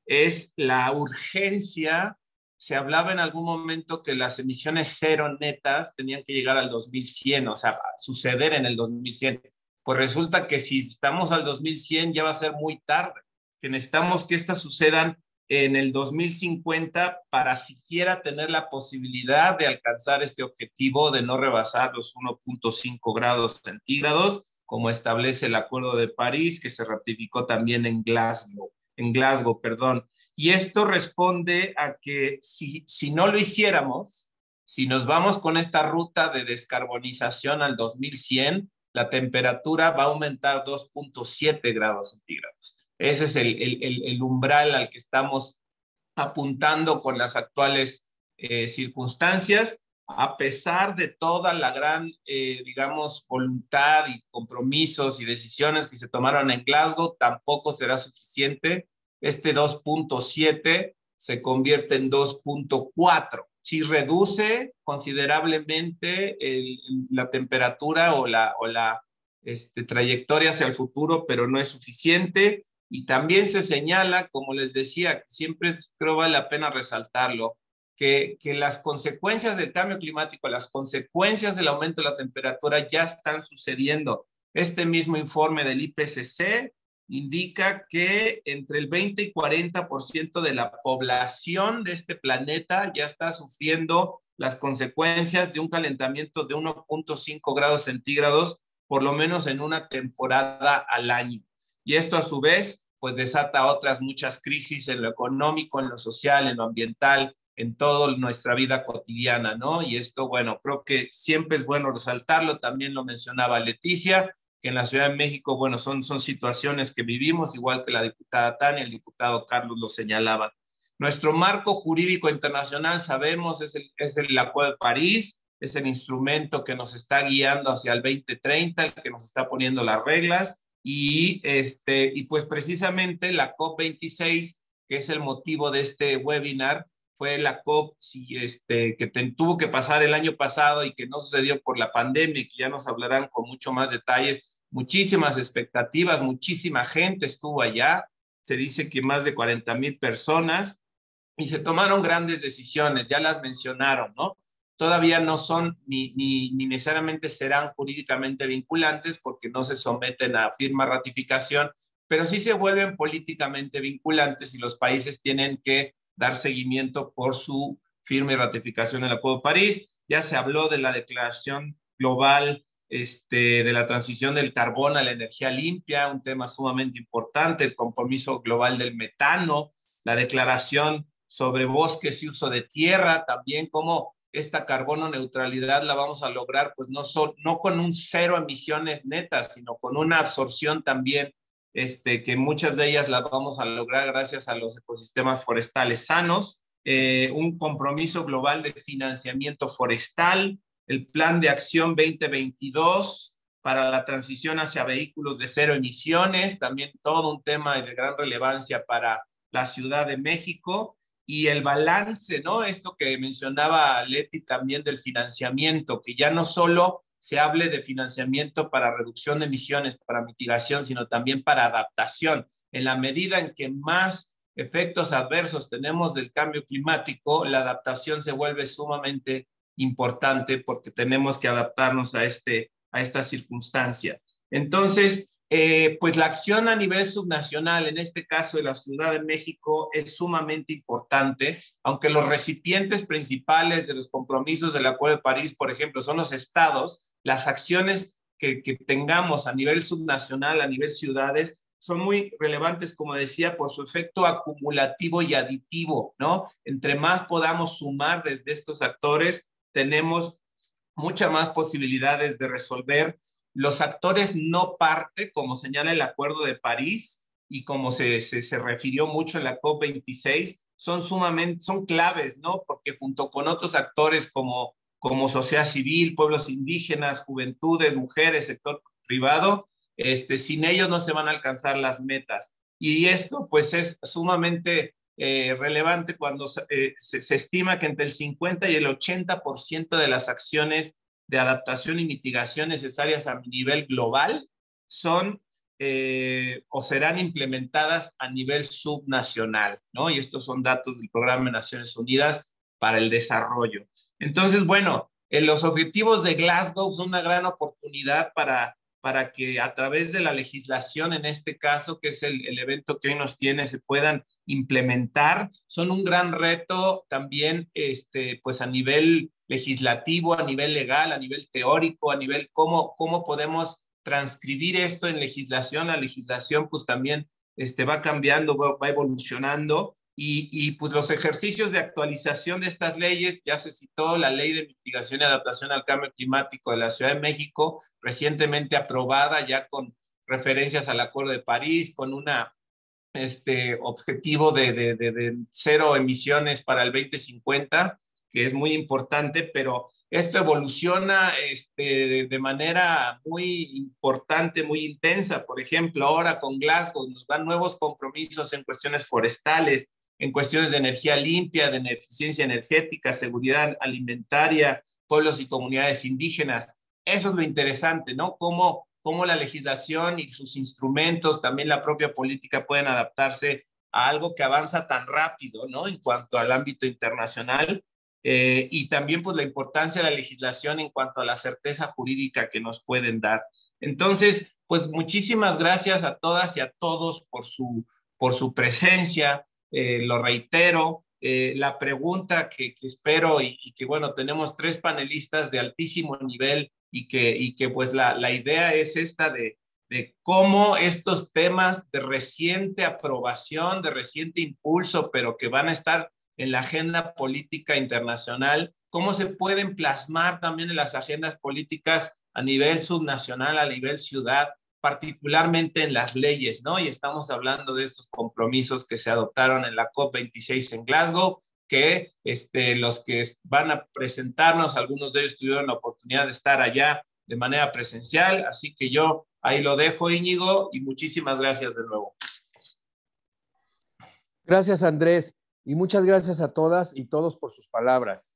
es la urgencia. Se hablaba en algún momento que las emisiones cero netas tenían que llegar al 2100, o sea, suceder en el 2100. Pues resulta que si estamos al 2100 ya va a ser muy tarde, que necesitamos que estas sucedan en el 2050 para siquiera tener la posibilidad de alcanzar este objetivo de no rebasar los 1.5 grados centígrados, como establece el Acuerdo de París, que se ratificó también en Glasgow, en Glasgow, perdón. Y esto responde a que si, si no lo hiciéramos, si nos vamos con esta ruta de descarbonización al 2100, la temperatura va a aumentar 2.7 grados centígrados. Ese es el, umbral al que estamos apuntando con las actuales eh, circunstancias, a pesar de toda la gran, eh, digamos, voluntad y compromisos y decisiones que se tomaron en Glasgow, tampoco será suficiente. Este 2.7 se convierte en 2.4. Si reduce considerablemente la temperatura o la, o la este, trayectoria hacia el futuro, pero no es suficiente. Y también se señala, como les decía, siempre es, creo vale la pena resaltarlo, que, que las consecuencias del cambio climático, las consecuencias del aumento de la temperatura ya están sucediendo. Este mismo informe del IPCC indica que entre el 20 y 40% de la población de este planeta ya está sufriendo las consecuencias de un calentamiento de 1.5 grados centígrados, por lo menos en una temporada al año. Y esto a su vez, pues desata otras muchas crisis en lo económico, en lo social, en lo ambiental, en toda nuestra vida cotidiana, ¿no? Y esto, bueno, creo que siempre es bueno resaltarlo, también lo mencionaba Leticia, que en la Ciudad de México, bueno, son, son situaciones que vivimos, igual que la diputada Tania, el diputado Carlos lo señalaban. Nuestro marco jurídico internacional, sabemos, es el, es el Acuerdo de París, es el instrumento que nos está guiando hacia el 2030, el que nos está poniendo las reglas, y, este, y pues precisamente la COP26, que es el motivo de este webinar, fue la COP este, que tuvo que pasar el año pasado y que no sucedió por la pandemia que ya nos hablarán con mucho más detalles. Muchísimas expectativas, muchísima gente estuvo allá. Se dice que más de 40 mil personas y se tomaron grandes decisiones, ya las mencionaron, ¿no? todavía no son ni, ni, necesariamente serán jurídicamente vinculantes porque no se someten a firma ratificación, pero sí se vuelven políticamente vinculantes y los países tienen que dar seguimiento por su firma y ratificación del Acuerdo de París. Ya se habló de la declaración global este, de la transición del carbón a la energía limpia, un tema sumamente importante, el compromiso global del metano, la declaración sobre bosques y uso de tierra, también como esta carbono neutralidad la vamos a lograr, pues no, no con un cero emisiones netas, sino con una absorción también, este, que muchas de ellas las vamos a lograr gracias a los ecosistemas forestales sanos, eh, un compromiso global de financiamiento forestal, el plan de acción 2022 para la transición hacia vehículos de cero emisiones, también todo un tema de gran relevancia para la Ciudad de México y el balance, ¿no? Esto que mencionaba Leti también del financiamiento, que ya no solo se hable de financiamiento para reducción de emisiones, para mitigación, sino también para adaptación. En la medida en que más efectos adversos tenemos del cambio climático, la adaptación se vuelve sumamente importante porque tenemos que adaptarnos a, este, a estas circunstancias. Entonces, eh, pues la acción a nivel subnacional, en este caso de la Ciudad de México, es sumamente importante, aunque los recipientes principales de los compromisos del Acuerdo de París, por ejemplo, son los estados, las acciones que, tengamos a nivel subnacional, a nivel ciudades, son muy relevantes, como decía, por su efecto acumulativo y aditivo, ¿no? Entre más podamos sumar desde estos actores, tenemos muchas más posibilidades de resolver los actores no parte, como señala el Acuerdo de París y como se, se, refirió mucho en la COP26, son sumamente, son claves, ¿no? Porque junto con otros actores como, como sociedad civil, pueblos indígenas, juventudes, mujeres, sector privado, este, sin ellos no se van a alcanzar las metas. Y esto pues es sumamente eh, relevante cuando eh, se, se, estima que entre el 50 y el 80% de las acciones de adaptación y mitigación necesarias a nivel global son eh, o serán implementadas a nivel subnacional, ¿no? Y estos son datos del Programa de Naciones Unidas para el Desarrollo. Entonces, bueno, en los objetivos de Glasgow son una gran oportunidad para para que a través de la legislación, en este caso, que es el, el, evento que hoy nos tiene, se puedan implementar. Son un gran reto también, este, pues a nivel legislativo, a nivel legal, a nivel teórico, a nivel cómo, cómo podemos transcribir esto en legislación. La legislación, pues también este, va cambiando, va, evolucionando y, pues los ejercicios de actualización de estas leyes, ya se citó la ley de mitigación y adaptación al cambio climático de la Ciudad de México, recientemente aprobada ya con referencias al Acuerdo de París, con una este objetivo de, de, de, cero emisiones para el 2050, que es muy importante, pero esto evoluciona este, de, manera muy importante, muy intensa. Por ejemplo, ahora con Glasgow nos dan nuevos compromisos en cuestiones forestales, en cuestiones de energía limpia, de eficiencia energética, seguridad alimentaria, pueblos y comunidades indígenas. Eso es lo interesante, ¿no? Cómo, cómo la legislación y sus instrumentos, también la propia política pueden adaptarse a algo que avanza tan rápido, ¿no? En cuanto al ámbito internacional eh, y también pues la importancia de la legislación en cuanto a la certeza jurídica que nos pueden dar. Entonces, pues muchísimas gracias a todas y a todos por su, por su presencia, eh, lo reitero, eh, la pregunta que, espero y, que bueno, tenemos tres panelistas de altísimo nivel y que, y que pues la, la idea es esta de, de cómo estos temas de reciente aprobación, de reciente impulso, pero que van a estar en la agenda política internacional, cómo se pueden plasmar también en las agendas políticas a nivel subnacional, a nivel ciudad, particularmente en las leyes, ¿no? Y estamos hablando de estos compromisos que se adoptaron en la COP26 en Glasgow, que este, los que van a presentarnos, algunos de ellos tuvieron la oportunidad de estar allá de manera presencial, así que yo ahí lo dejo, Íñigo, y muchísimas gracias de nuevo. Gracias, Andrés, y muchas gracias a todas y todos por sus palabras.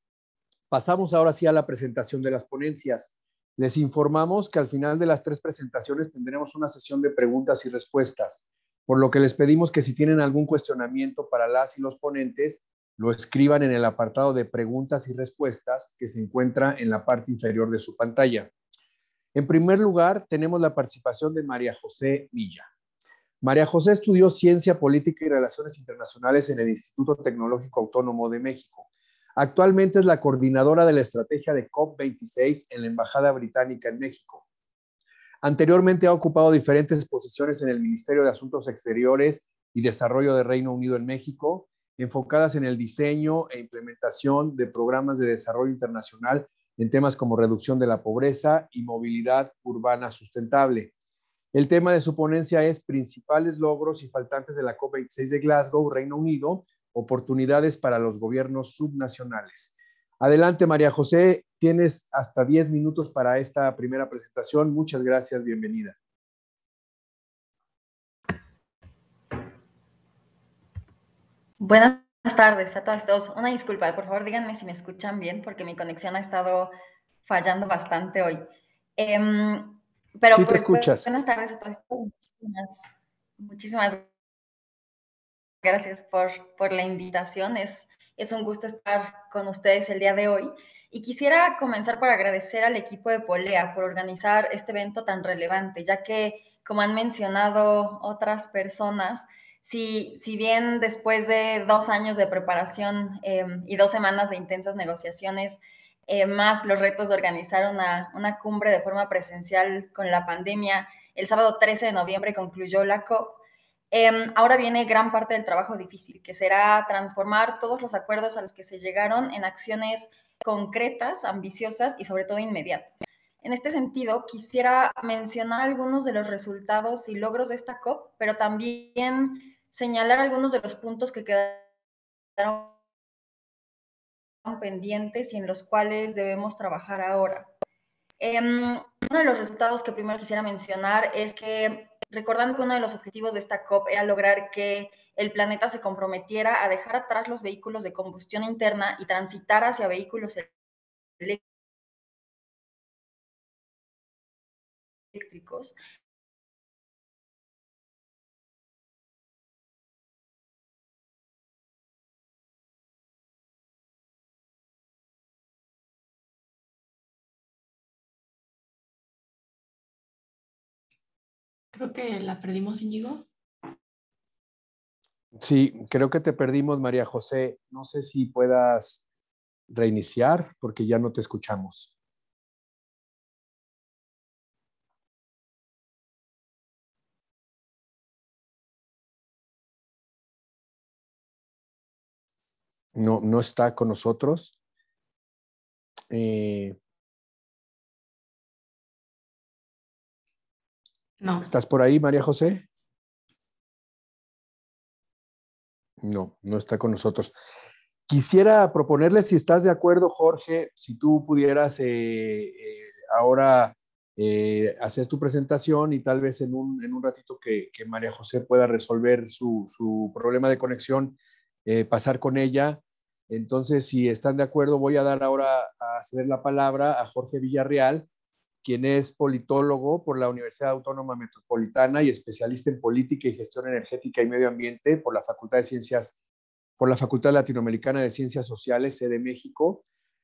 Pasamos ahora sí a la presentación de las ponencias. Les informamos que al final de las tres presentaciones tendremos una sesión de preguntas y respuestas, por lo que les pedimos que si tienen algún cuestionamiento para las y los ponentes, lo escriban en el apartado de preguntas y respuestas que se encuentra en la parte inferior de su pantalla. En primer lugar, tenemos la participación de María José Villa. María José estudió Ciencia Política y Relaciones Internacionales en el Instituto Tecnológico Autónomo de México. Actualmente es la coordinadora de la estrategia de COP26 en la Embajada Británica en México. Anteriormente ha ocupado diferentes posiciones en el Ministerio de Asuntos Exteriores y Desarrollo de Reino Unido en México, enfocadas en el diseño e implementación de programas de desarrollo internacional en temas como reducción de la pobreza y movilidad urbana sustentable. El tema de su ponencia es principales logros y faltantes de la COP26 de Glasgow, Reino Unido, oportunidades para los gobiernos subnacionales. Adelante, María José, tienes hasta 10 minutos para esta primera presentación. Muchas gracias, bienvenida. Buenas tardes a todos todos. Una disculpa, por favor díganme si me escuchan bien porque mi conexión ha estado fallando bastante hoy. Um, pero sí te pues, escuchas. Buenas tardes a todos. Muchísimas, muchísimas Gracias por, por la invitación. Es, es un gusto estar con ustedes el día de hoy. Y quisiera comenzar por agradecer al equipo de Polea por organizar este evento tan relevante, ya que, como han mencionado otras personas, si, si bien después de dos años de preparación em, y dos semanas de intensas negociaciones, eh, más los retos de organizar una, una cumbre de forma presencial con la pandemia, el sábado 13 de noviembre concluyó la COP Em, ahora viene gran parte del trabajo difícil, que será transformar todos los acuerdos a los que se llegaron en acciones concretas, ambiciosas y sobre todo inmediatas. En este sentido, quisiera mencionar algunos de los resultados y logros de esta COP, pero también señalar algunos de los puntos que quedaron pendientes y en los cuales debemos trabajar ahora. Em, uno de los resultados que primero quisiera mencionar es que recordando que uno de los objetivos de esta COP era lograr que el planeta se comprometiera a dejar atrás los vehículos de combustión interna y transitar hacia vehículos eléctricos. Creo que la perdimos, Íñigo. Sí, creo que te perdimos, María José. No sé si puedas reiniciar porque ya no te escuchamos. No, no está con nosotros. Eh, No. ¿Estás por ahí, María José? No, no está con nosotros. Quisiera proponerle, si estás de acuerdo, Jorge, si tú pudieras eh, eh, ahora eh, hacer tu presentación y tal vez en un, en un ratito que, que, María José pueda resolver su, su problema de conexión, pasar con ella. Entonces, si están de acuerdo, voy a dar ahora a ceder la palabra a Jorge Villarreal, quien es politólogo por la Universidad Autónoma Metropolitana y especialista en política y gestión energética y medio ambiente por la Facultad de Ciencias, por la Facultad Latinoamericana de Ciencias Sociales, sede México.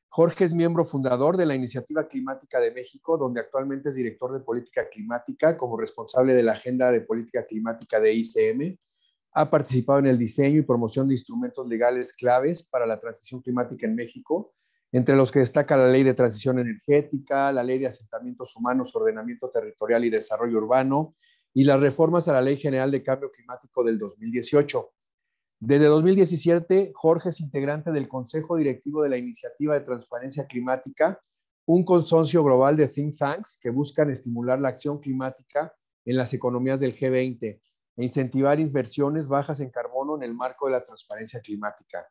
Jorge es miembro fundador de la Iniciativa Climática de México, donde actualmente es director de política climática como responsable de la Agenda de Política Climática de ICM. Ha participado en el diseño y promoción de instrumentos legales claves para la transición climática en México, entre los que destaca la Ley de Transición Energética, la Ley de Asentamientos Humanos, Ordenamiento Territorial y Desarrollo Urbano y las reformas a la Ley General de Cambio Climático del 2018. Desde 2017, Jorge es integrante del Consejo Directivo de la Iniciativa de Transparencia Climática, un consorcio global de think tanks que buscan estimular la acción climática en las economías del G20 e incentivar inversiones bajas en carbono en el marco de la transparencia climática.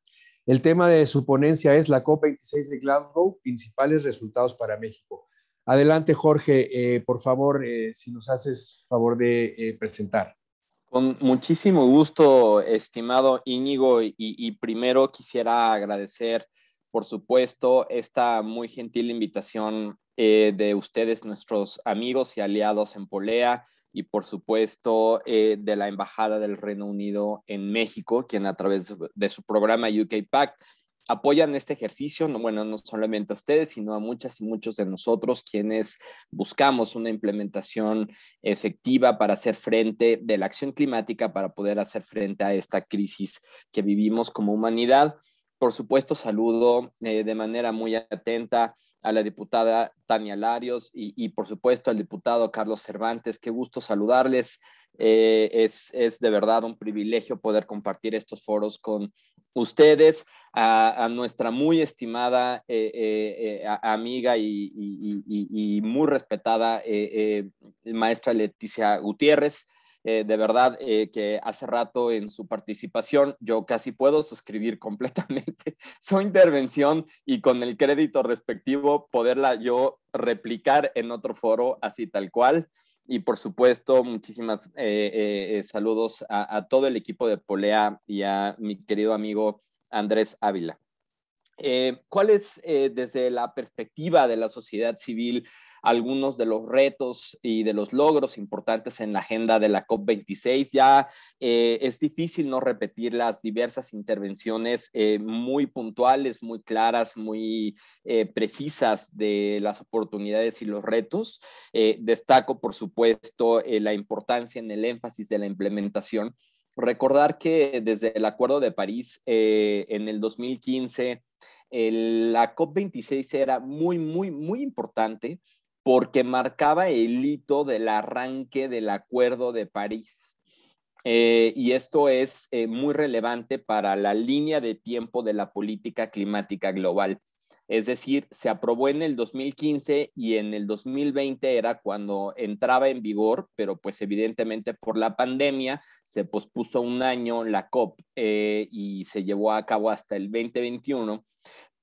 El tema de su ponencia es la COP26 de Glasgow, principales resultados para México. Adelante, Jorge, eh, por favor, eh, si nos haces favor de eh, presentar. Con muchísimo gusto, estimado Íñigo, y, y, primero quisiera agradecer, por supuesto, esta muy gentil invitación de ustedes, nuestros amigos y aliados en Polea, y por supuesto eh, de la Embajada del Reino Unido en México, quien a través de su programa UK Pact apoyan este ejercicio, no, bueno, no solamente a ustedes, sino a muchas y muchos de nosotros quienes buscamos una implementación efectiva para hacer frente de la acción climática, para poder hacer frente a esta crisis que vivimos como humanidad. Por supuesto, saludo eh, de manera muy atenta a la diputada Tania Larios y, por supuesto al diputado Carlos Cervantes. Qué gusto saludarles. Eh, es, es, de verdad un privilegio poder compartir estos foros con ustedes, a, nuestra muy estimada eh, eh, amiga y, y, muy respetada maestra Leticia Gutiérrez. Eh, de verdad eh, que hace rato en su participación yo casi puedo suscribir completamente su intervención y con el crédito respectivo poderla yo replicar en otro foro así tal cual. Y por supuesto, muchísimas eh, saludos a, a, todo el equipo de Polea y a mi querido amigo Andrés Ávila. ¿Cuál es desde la perspectiva de la sociedad civil algunos de los retos y de los logros importantes en la agenda de la COP26. Ya eh, es difícil no repetir las diversas intervenciones eh, muy puntuales, muy claras, muy eh, precisas de las oportunidades y los retos. destaco, por supuesto, la importancia en el énfasis de la implementación. Recordar que desde el Acuerdo de París en el 2015, la COP26 era muy, muy, muy importante porque marcaba el hito del arranque del Acuerdo de París. Eh, y esto es eh, muy relevante para la línea de tiempo de la política climática global. Es decir, se aprobó en el 2015 y en el 2020 era cuando entraba en vigor, pero pues evidentemente por la pandemia se pospuso un año la COP eh, y se llevó a cabo hasta el 2021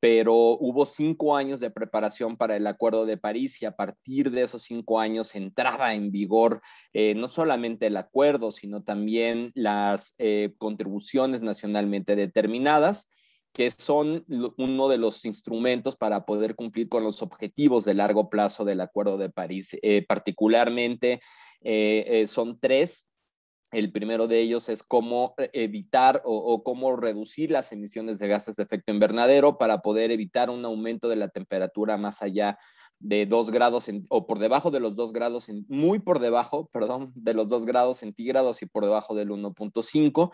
pero hubo cinco años de preparación para el Acuerdo de París y a partir de esos cinco años entraba en vigor eh, no solamente el acuerdo, sino también las eh, contribuciones nacionalmente determinadas que son uno de los instrumentos para poder cumplir con los objetivos de largo plazo del Acuerdo de París. Eh, particularmente son tres el primero de ellos es cómo eh, evitar o, cómo reducir las emisiones de gases de efecto invernadero para poder evitar un aumento de la temperatura más allá de 2 grados o por debajo de los 2 grados, muy por debajo, perdón, de los 2 grados centígrados y por debajo del 1.5,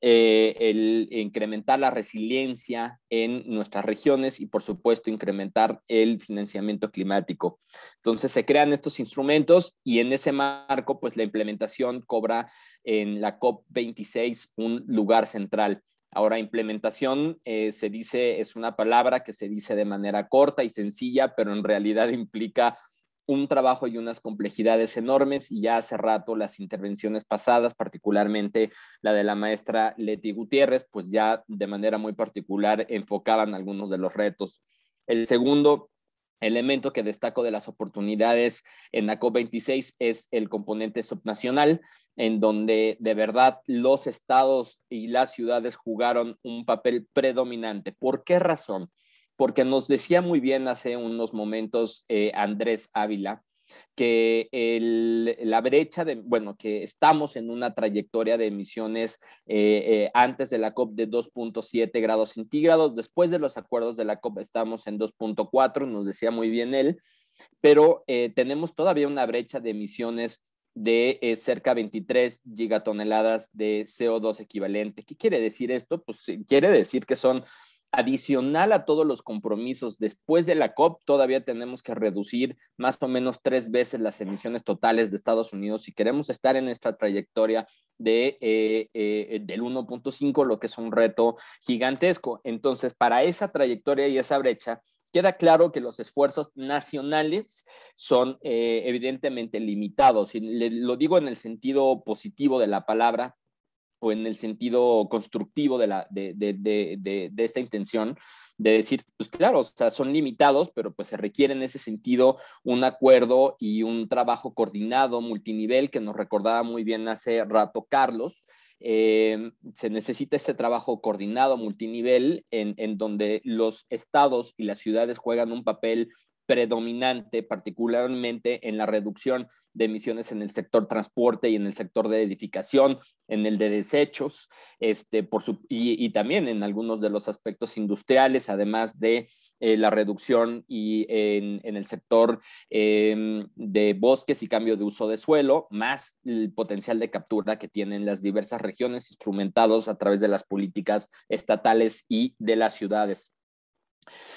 eh, el incrementar la resiliencia en nuestras regiones y por supuesto incrementar el financiamiento climático. Entonces se crean estos instrumentos y en ese marco pues la implementación cobra en la COP26 un lugar central. Ahora, implementación eh, se dice, es una palabra que se dice de manera corta y sencilla, pero en realidad implica un trabajo y unas complejidades enormes y ya hace rato las intervenciones pasadas, particularmente la de la maestra Leti Gutiérrez, pues ya de manera muy particular enfocaban algunos de los retos. El segundo elemento que destaco de las oportunidades en la COP26 es el componente subnacional, en donde de verdad los estados y las ciudades jugaron un papel predominante. ¿Por qué razón? Porque nos decía muy bien hace unos momentos eh, Andrés Ávila que la brecha de, bueno, que estamos en una trayectoria de emisiones eh, eh, antes de la COP de 2.7 grados centígrados, después de los acuerdos de la COP estamos en 2.4, nos decía muy bien él, pero eh, tenemos todavía una brecha de emisiones de cerca de 23 gigatoneladas de CO2 equivalente. ¿Qué quiere decir esto? Pues quiere decir que son Adicional a todos los compromisos, después de la COP todavía tenemos que reducir más o menos tres veces las emisiones totales de Estados Unidos si queremos estar en esta trayectoria de, eh, eh, del 1.5, lo que es un reto gigantesco. Entonces, para esa trayectoria y esa brecha, queda claro que los esfuerzos nacionales son eh, evidentemente limitados. Y lo digo en el sentido positivo de la palabra, o en el sentido constructivo de, la, de, de, de, de, esta intención, de decir, pues claro, o sea, son limitados, pero pues se requiere en ese sentido un acuerdo y un trabajo coordinado, multinivel, que nos recordaba muy bien hace rato Carlos. Eh, se necesita este trabajo coordinado, multinivel, en, en donde los estados y las ciudades juegan un papel predominante, particularmente en la reducción de emisiones en el sector transporte y en el sector de edificación, en el de desechos, este, por su, y, también en algunos de los aspectos industriales, además de eh, la reducción y en, el sector em, de bosques y cambio de uso de suelo, más el potencial de captura que tienen las diversas regiones instrumentados a través de las políticas estatales y de las ciudades.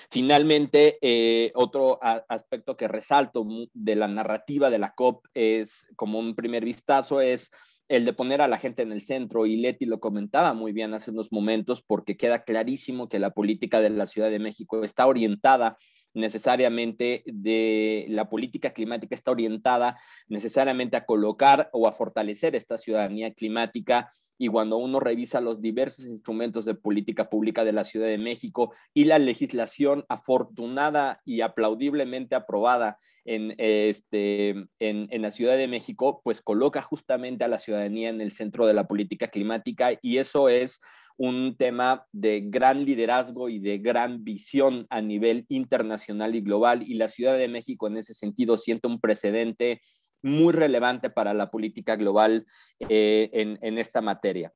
Finalmente, eh, otro aspecto que resalto de la narrativa de la COP es, como un primer vistazo, es el de poner a la gente en el centro, y Leti lo comentaba muy bien hace unos momentos, porque queda clarísimo que la política de la Ciudad de México está orientada necesariamente de la política climática está orientada necesariamente a colocar o a fortalecer esta ciudadanía climática y cuando uno revisa los diversos instrumentos de política pública de la Ciudad de México y la legislación afortunada y aplaudiblemente aprobada en, este, en, en, la Ciudad de México, pues coloca justamente a la ciudadanía en el centro de la política climática y eso es un tema de gran liderazgo y de gran visión a nivel internacional y global y la Ciudad de México en ese sentido siente un precedente muy relevante para la política global eh, en, esta materia.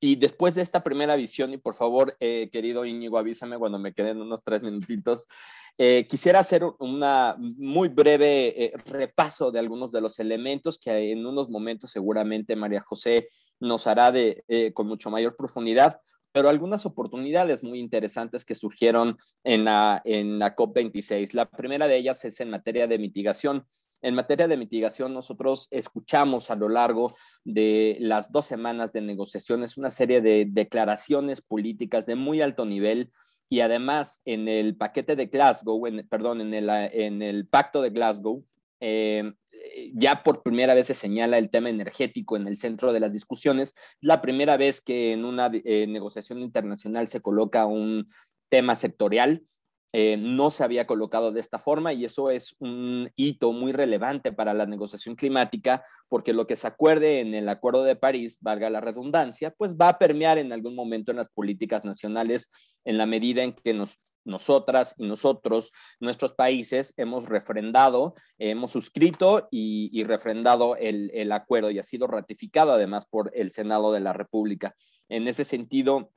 Y después de esta primera visión, y por favor, eh, querido Íñigo, avísame cuando me queden unos tres minutitos, eh, quisiera hacer una muy breve repaso de algunos de los elementos que en unos momentos seguramente María José nos hará de, con mucho mayor profundidad, pero algunas oportunidades muy interesantes que surgieron en la, en la COP26. La primera de ellas es en materia de mitigación. En materia de mitigación, nosotros escuchamos a lo largo de las dos semanas de negociaciones una serie de declaraciones políticas de muy alto nivel y además en el paquete de Glasgow, perdón, en el, en el pacto de Glasgow, eh, ya por primera vez se señala el tema energético en el centro de las discusiones. La primera vez que en una eh, negociación internacional se coloca un tema sectorial. Eh, no se había colocado de esta forma y eso es un hito muy relevante para la negociación climática porque lo que se acuerde en el Acuerdo de París, valga la redundancia, pues va a permear en algún momento en las políticas nacionales en la medida en que nos nosotras y nosotros, nuestros países, hemos refrendado, hemos suscrito y, refrendado el, el, acuerdo y ha sido ratificado además por el Senado de la República. En ese sentido,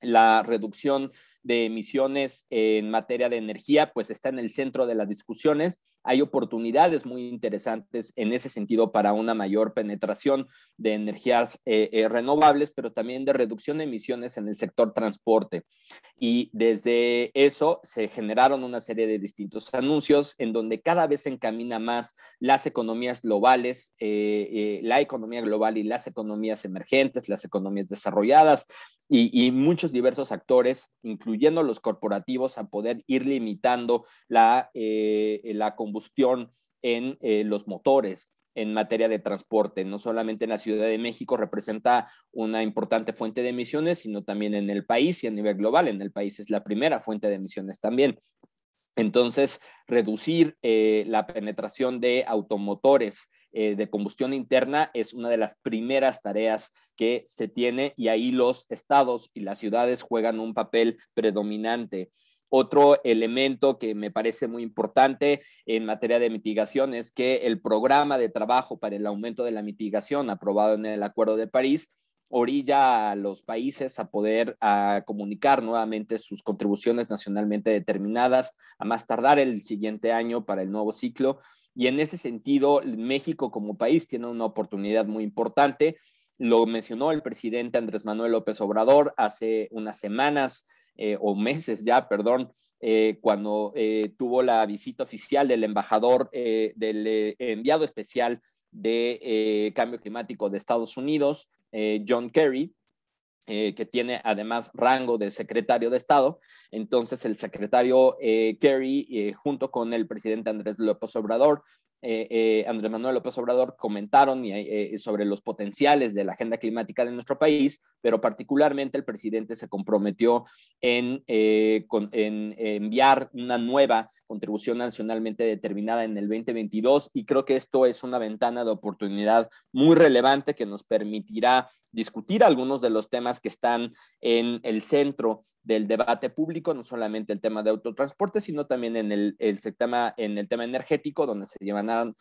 la reducción de emisiones en materia de energía, pues está en el centro de las discusiones. Hay oportunidades muy interesantes en ese sentido para una mayor penetración de energías eh, eh, renovables, pero también de reducción de emisiones en el sector transporte. Y desde eso se generaron una serie de distintos anuncios en donde cada vez se encamina más las economías globales, eh, la economía global y las economías emergentes, las economías desarrolladas y, muchos diversos actores, incluyendo los corporativos, a poder ir limitando la, eh, la combustión en eh, los motores en materia de transporte. No solamente en la Ciudad de México representa una importante fuente de emisiones, sino también en el país y a nivel global. En el país es la primera fuente de emisiones también. Entonces, reducir eh, la penetración de automotores eh, de combustión interna es una de las primeras tareas que se tiene y ahí los estados y las ciudades juegan un papel predominante. Otro elemento que me parece muy importante en materia de mitigación es que el programa de trabajo para el aumento de la mitigación aprobado en el Acuerdo de París orilla a los países a poder comunicar nuevamente sus contribuciones nacionalmente determinadas a más tardar el siguiente año para el nuevo ciclo. Y en ese sentido, México como país tiene una oportunidad muy importante. Lo mencionó el presidente Andrés Manuel López Obrador hace unas semanas eh, o meses ya, perdón, eh, cuando eh, tuvo la visita oficial del embajador, del enviado especial de Cambio Climático de Estados Unidos, eh, John Kerry, eh, que tiene además rango de secretario de Estado. Entonces, el secretario eh, Kerry, junto con el presidente Andrés López Obrador, eh, eh, Andrés Manuel López Obrador comentaron eh, sobre los potenciales de la agenda climática de nuestro país, pero particularmente el presidente se comprometió en, en enviar una nueva contribución nacionalmente determinada en el 2022 y creo que esto es una ventana de oportunidad muy relevante que nos permitirá discutir algunos de los temas que están en el centro del debate público, no solamente el tema de autotransporte, sino también en el, tema, en el tema energético, donde se llevan a,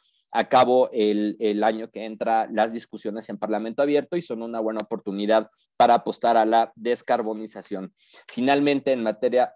cabo el, el, año que entra las discusiones en Parlamento Abierto y son una buena oportunidad para apostar a la descarbonización. Finalmente, en materia.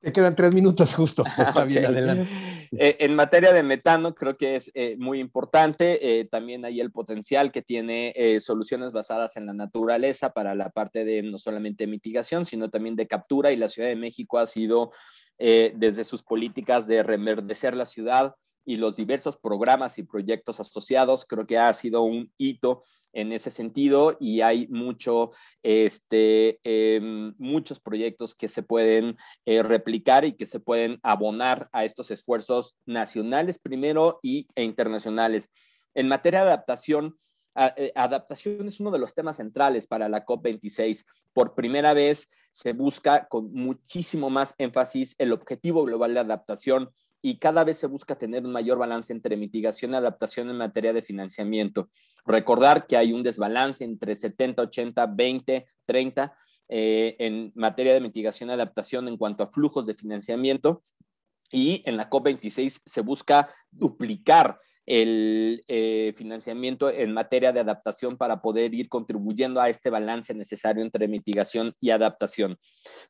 Te quedan tres minutos justo. Está bien, adelante. Eh, en materia de metano, creo que es eh, muy importante. Eh, también hay el potencial que tiene soluciones basadas en la naturaleza para la parte de no solamente mitigación, sino también de captura. Y la Ciudad de México ha sido, desde sus políticas de remerdecer la ciudad, y los diversos programas y proyectos asociados, creo que ha sido un hito en ese sentido y hay mucho, este, em, muchos proyectos que se pueden eh, replicar y que se pueden abonar a estos esfuerzos nacionales primero y, e internacionales. En materia de adaptación, eh, adaptación es uno de los temas centrales para la COP26. Por primera vez se busca con muchísimo más énfasis el objetivo global de adaptación y cada vez se busca tener un mayor balance entre mitigación y adaptación en materia de financiamiento. Recordar que hay un desbalance entre 70, 80, 20, 30 en materia de mitigación y adaptación en cuanto a flujos de financiamiento y en la COP26 se busca duplicar el eh, financiamiento en materia de adaptación para poder ir contribuyendo a este balance necesario entre mitigación y adaptación.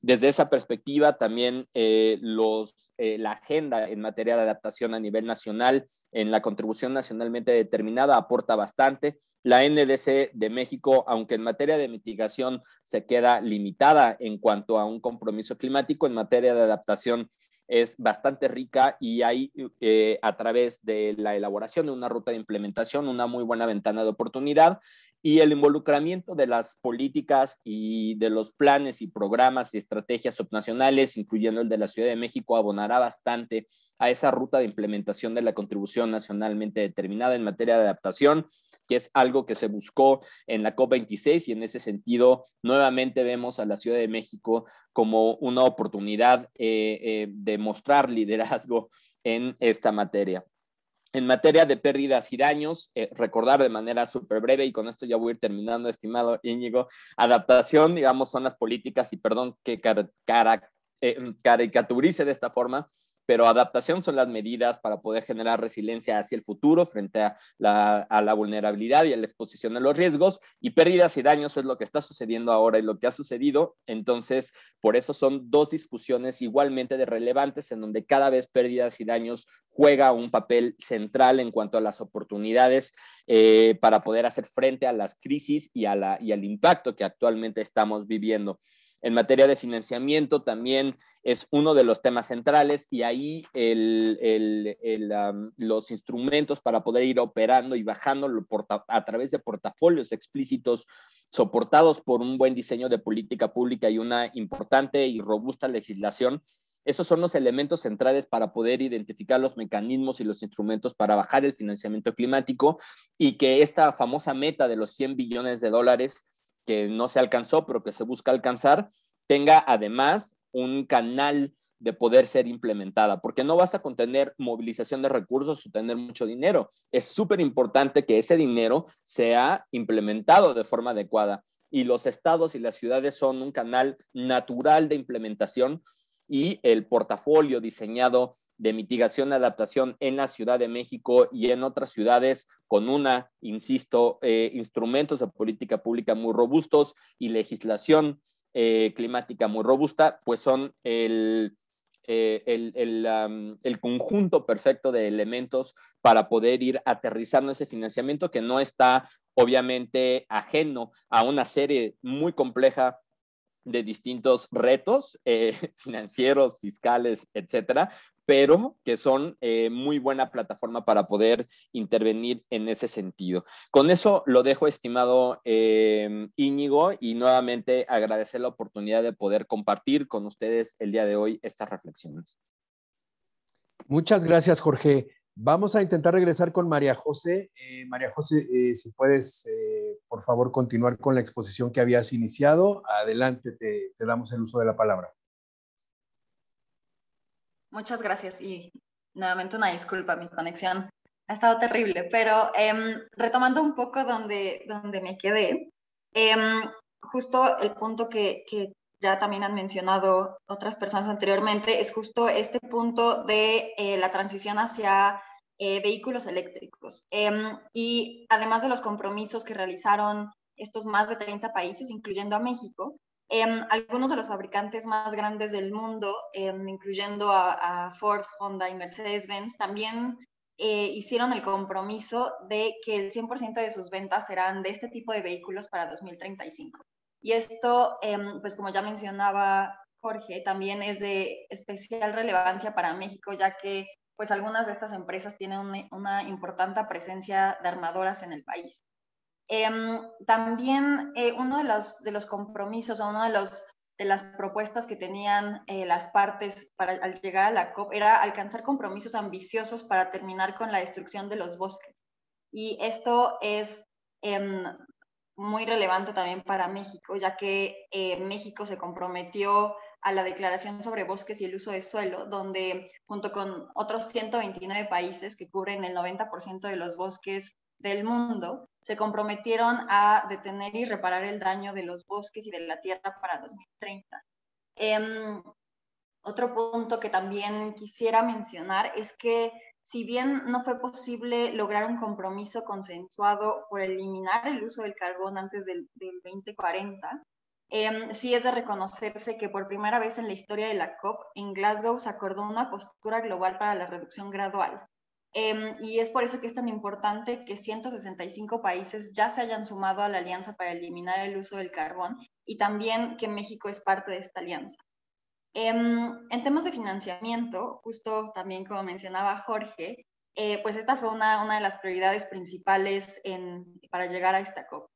Desde esa perspectiva, también eh, los, eh, la agenda en materia de adaptación a nivel nacional, en la contribución nacionalmente determinada, aporta bastante. La NDC de México, aunque en materia de mitigación se queda limitada en cuanto a un compromiso climático, en materia de adaptación es bastante rica y hay eh, a través de la elaboración de una ruta de implementación una muy buena ventana de oportunidad y el involucramiento de las políticas y de los planes y programas y estrategias subnacionales, incluyendo el de la Ciudad de México, abonará bastante a esa ruta de implementación de la contribución nacionalmente determinada en materia de adaptación que es algo que se buscó en la COP26 y en ese sentido nuevamente vemos a la Ciudad de México como una oportunidad eh, eh, de mostrar liderazgo en esta materia. En materia de pérdidas y daños, eh, recordar de manera súper breve, y con esto ya voy a ir terminando, estimado Íñigo, adaptación, digamos, son las políticas, y perdón que caricaturice de esta forma, pero adaptación son las medidas para poder generar resiliencia hacia el futuro frente a la, vulnerabilidad y a la exposición a los riesgos y pérdidas y daños es lo que está sucediendo ahora y lo que ha sucedido. Entonces, por eso son dos discusiones igualmente de relevantes en donde cada vez pérdidas y daños juega un papel central en cuanto a las oportunidades eh, para poder hacer frente a las crisis y, al impacto que actualmente estamos viviendo. En materia de financiamiento también es uno de los temas centrales y ahí los instrumentos para poder ir operando y bajando a través de portafolios explícitos soportados por un buen diseño de política pública y una importante y robusta legislación. Esos son los elementos centrales para poder identificar los mecanismos y los instrumentos para bajar el financiamiento climático y que esta famosa meta de los 100 billones de dólares que no se alcanzó, pero que se busca alcanzar, tenga además un canal de poder ser implementada, porque no basta con tener movilización de recursos o tener mucho dinero. Es súper importante que ese dinero sea implementado de forma adecuada. Y los estados y las ciudades son un canal natural de implementación y el portafolio diseñado de mitigación y adaptación en la Ciudad de México y en otras ciudades con una, insisto, eh, instrumentos de política pública muy robustos y legislación eh, climática muy robusta, pues son el, eh, el, conjunto perfecto de elementos para poder ir aterrizando ese financiamiento que no está obviamente ajeno a una serie muy compleja de distintos retos financieros, fiscales, etcétera, pero que son eh, muy buena plataforma para poder intervenir en ese sentido. Con eso lo dejo, estimado eh, Íñigo, y nuevamente agradecer la oportunidad de poder compartir con ustedes el día de hoy estas reflexiones. Muchas gracias, Jorge. Vamos a intentar regresar con María José. Eh, María José, si puedes, por favor, continuar con la exposición que habías iniciado. Adelante, te, damos el uso de la palabra. Muchas gracias y nuevamente una disculpa, mi conexión ha estado terrible, pero em, retomando un poco donde, donde me quedé, em, justo el punto que, que ya también han mencionado otras personas anteriormente, es justo este punto de la transición hacia eh, vehículos eléctricos. Em, y además de los compromisos que realizaron estos más de 30 países, incluyendo a México, em, algunos de los fabricantes más grandes del mundo, em, incluyendo a, Ford, Honda y Mercedes-Benz, también eh, hicieron el compromiso de que el 100% de sus ventas serán de este tipo de vehículos para 2035. Y esto, pues como ya mencionaba Jorge, también es de especial relevancia para México, ya que pues algunas de estas empresas tienen una, importante presencia de armadoras en el país. Em, también eh, uno de los, de los compromisos o uno de, los, de las propuestas que tenían eh, las partes para, al llegar a la COP era alcanzar compromisos ambiciosos para terminar con la destrucción de los bosques. Y esto es em, muy relevante también para México, ya que eh, México se comprometió a la Declaración sobre Bosques y el Uso de Suelo, donde junto con otros 129 países que cubren el 90% de los bosques del mundo, se comprometieron a detener y reparar el daño de los bosques y de la tierra para 2030. Em, otro punto que también quisiera mencionar es que si bien no fue posible lograr un compromiso consensuado por eliminar el uso del carbón antes del, del 2040, Em, sí es de reconocerse que por primera vez en la historia de la COP, en Glasgow se acordó una postura global para la reducción gradual. Em, y es por eso que es tan importante que 165 países ya se hayan sumado a la alianza para eliminar el uso del carbón y también que México es parte de esta alianza. Em, en temas de financiamiento, justo también como mencionaba Jorge, eh, pues esta fue una, de las prioridades principales para llegar a esta COP.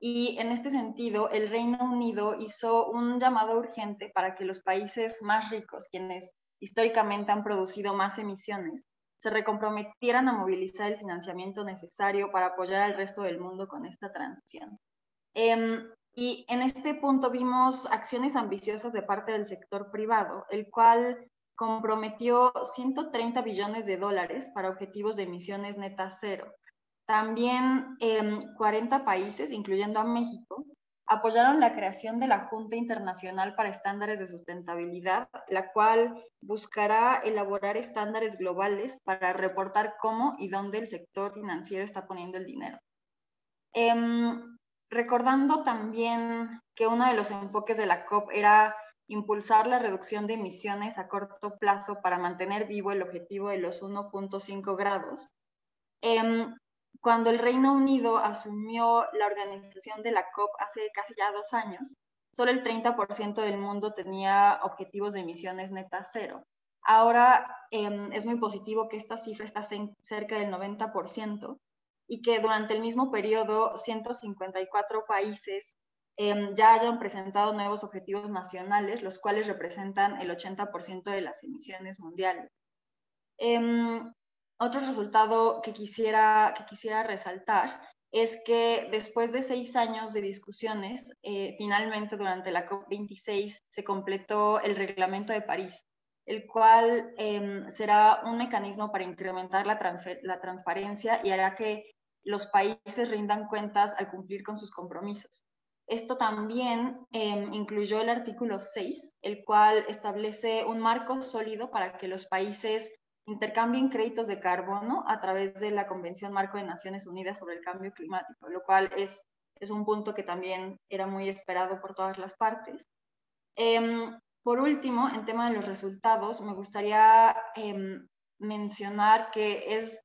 Y en este sentido, el Reino Unido hizo un llamado urgente para que los países más ricos, quienes históricamente han producido más emisiones, se recomprometieran a movilizar el financiamiento necesario para apoyar al resto del mundo con esta transición. Em, y en este punto vimos acciones ambiciosas de parte del sector privado, el cual comprometió 130 billones de dólares para objetivos de emisiones netas cero. También 40 em, países, incluyendo a México, apoyaron la creación de la Junta Internacional para Estándares de Sustentabilidad, la cual buscará elaborar estándares globales para reportar cómo y dónde el sector financiero está poniendo el dinero. Em, recordando también que uno de los enfoques de la COP era impulsar la reducción de emisiones a corto plazo para mantener vivo el objetivo de los 1.5 grados. Em, cuando el Reino Unido asumió la organización de la COP hace casi ya dos años, solo el 30% del mundo tenía objetivos de emisiones netas cero. Ahora em, es muy positivo que esta cifra está cerca del 90% y que durante el mismo periodo 154 países em, ya hayan presentado nuevos objetivos nacionales, los cuales representan el 80% de las emisiones mundiales. Em, otro resultado que quisiera, que quisiera resaltar es que después de seis años de discusiones, eh, finalmente durante la COP26 se completó el Reglamento de París, el cual em, será un mecanismo para incrementar la, la transparencia y hará que los países rindan cuentas al cumplir con sus compromisos. Esto también em, incluyó el artículo 6, el cual establece un marco sólido para que los países intercambien créditos de carbono a través de la Convención Marco de Naciones Unidas sobre el Cambio Climático, lo cual es, es un punto que también era muy esperado por todas las partes. Em, por último, en tema de los resultados, me gustaría em, mencionar que, es,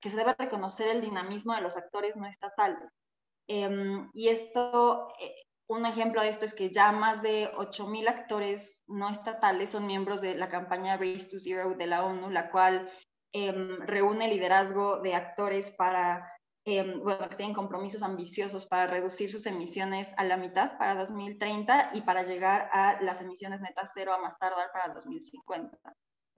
que se debe reconocer el dinamismo de los actores no estatales. Em, y esto eh, un ejemplo de esto es que ya más de 8.000 actores no estatales son miembros de la campaña Race to Zero de la ONU, la cual em, reúne liderazgo de actores para, em, que tienen compromisos ambiciosos para reducir sus emisiones a la mitad para 2030 y para llegar a las emisiones netas cero a más tardar para 2050.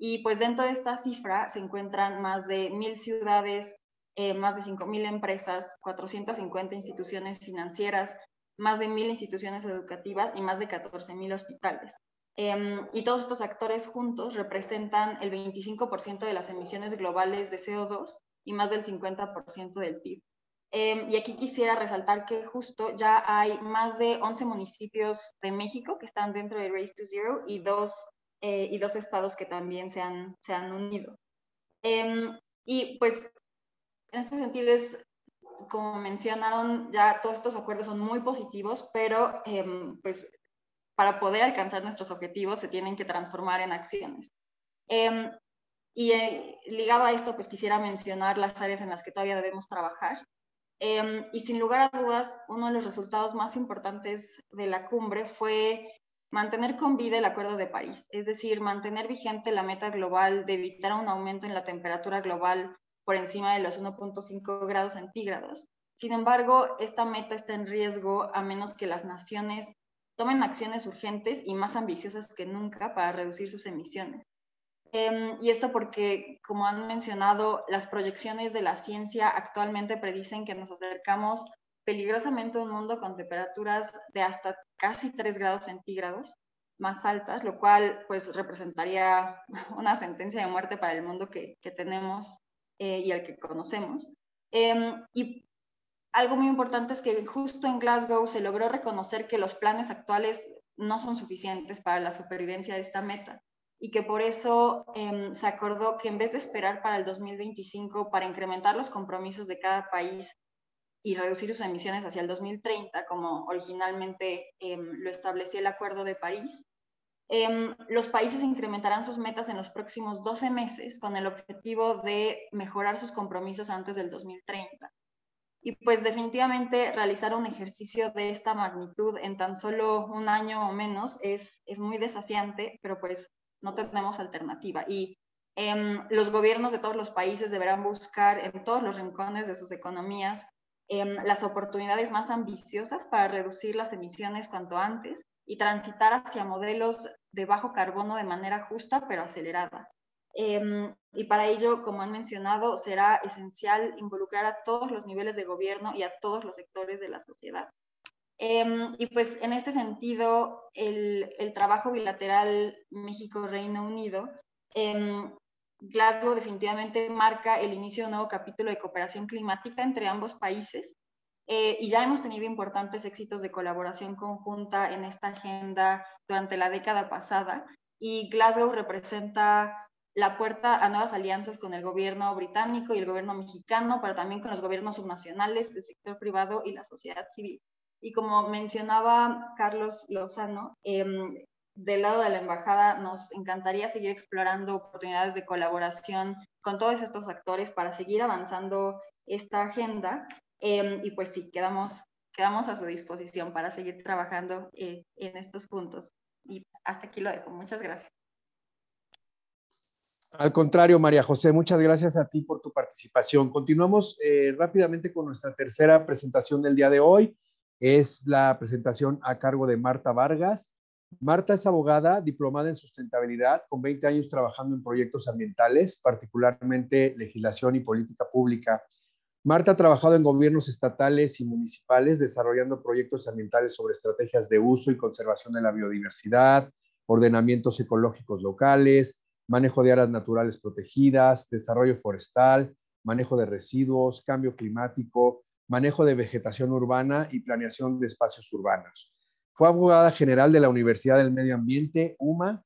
Y pues dentro de esta cifra se encuentran más de mil ciudades, eh, más de 5.000 empresas, 450 instituciones financieras, más de mil instituciones educativas y más de 14 mil hospitales. Em, y todos estos actores juntos representan el 25% de las emisiones globales de CO2 y más del 50% del PIB. Em, y aquí quisiera resaltar que justo ya hay más de 11 municipios de México que están dentro de Race to Zero y dos, eh, y dos estados que también se han, se han unido. Em, y pues en este sentido es como mencionaron, ya todos estos acuerdos son muy positivos, pero em, pues para poder alcanzar nuestros objetivos se tienen que transformar en acciones. Em, y eh, ligado a esto, pues quisiera mencionar las áreas en las que todavía debemos trabajar. Em, y sin lugar a dudas, uno de los resultados más importantes de la cumbre fue mantener con vida el Acuerdo de París, es decir, mantener vigente la meta global de evitar un aumento en la temperatura global por encima de los 1.5 grados centígrados. Sin embargo, esta meta está en riesgo a menos que las naciones tomen acciones urgentes y más ambiciosas que nunca para reducir sus emisiones. Em, y esto porque, como han mencionado, las proyecciones de la ciencia actualmente predicen que nos acercamos peligrosamente a un mundo con temperaturas de hasta casi 3 grados centígrados más altas, lo cual pues representaría una sentencia de muerte para el mundo que, que tenemos eh, y al que conocemos. Em, y algo muy importante es que justo en Glasgow se logró reconocer que los planes actuales no son suficientes para la supervivencia de esta meta y que por eso em, se acordó que en vez de esperar para el 2025 para incrementar los compromisos de cada país y reducir sus emisiones hacia el 2030, como originalmente em, lo establecía el Acuerdo de París, Em, los países incrementarán sus metas en los próximos 12 meses con el objetivo de mejorar sus compromisos antes del 2030. Y pues definitivamente realizar un ejercicio de esta magnitud en tan solo un año o menos es, es muy desafiante, pero pues no tenemos alternativa. Y em, los gobiernos de todos los países deberán buscar en todos los rincones de sus economías em, las oportunidades más ambiciosas para reducir las emisiones cuanto antes y transitar hacia modelos de bajo carbono de manera justa pero acelerada. Em, y para ello, como han mencionado, será esencial involucrar a todos los niveles de gobierno y a todos los sectores de la sociedad. Em, y pues en este sentido, el, trabajo bilateral México-Reino Unido, em, Glasgow definitivamente marca el inicio de un nuevo capítulo de cooperación climática entre ambos países. Eh, y ya hemos tenido importantes éxitos de colaboración conjunta en esta agenda durante la década pasada. Y Glasgow representa la puerta a nuevas alianzas con el gobierno británico y el gobierno mexicano, pero también con los gobiernos subnacionales, el sector privado y la sociedad civil. Y como mencionaba Carlos Lozano, em, del lado de la embajada nos encantaría seguir explorando oportunidades de colaboración con todos estos actores para seguir avanzando esta agenda. Em, y pues sí, quedamos, quedamos a su disposición para seguir trabajando eh, en estos puntos. Y hasta aquí lo dejo. Muchas gracias. Al contrario, María José, muchas gracias a ti por tu participación. Continuamos eh, rápidamente con nuestra tercera presentación del día de hoy. Es la presentación a cargo de Marta Vargas. Marta es abogada, diplomada en sustentabilidad, con 20 años trabajando en proyectos ambientales, particularmente legislación y política pública. Marta ha trabajado en gobiernos estatales y municipales desarrollando proyectos ambientales sobre estrategias de uso y conservación de la biodiversidad, ordenamientos ecológicos locales, manejo de áreas naturales protegidas, desarrollo forestal, manejo de residuos, cambio climático, manejo de vegetación urbana y planeación de espacios urbanos. Fue abogada general de la Universidad del Medio Ambiente, UMA,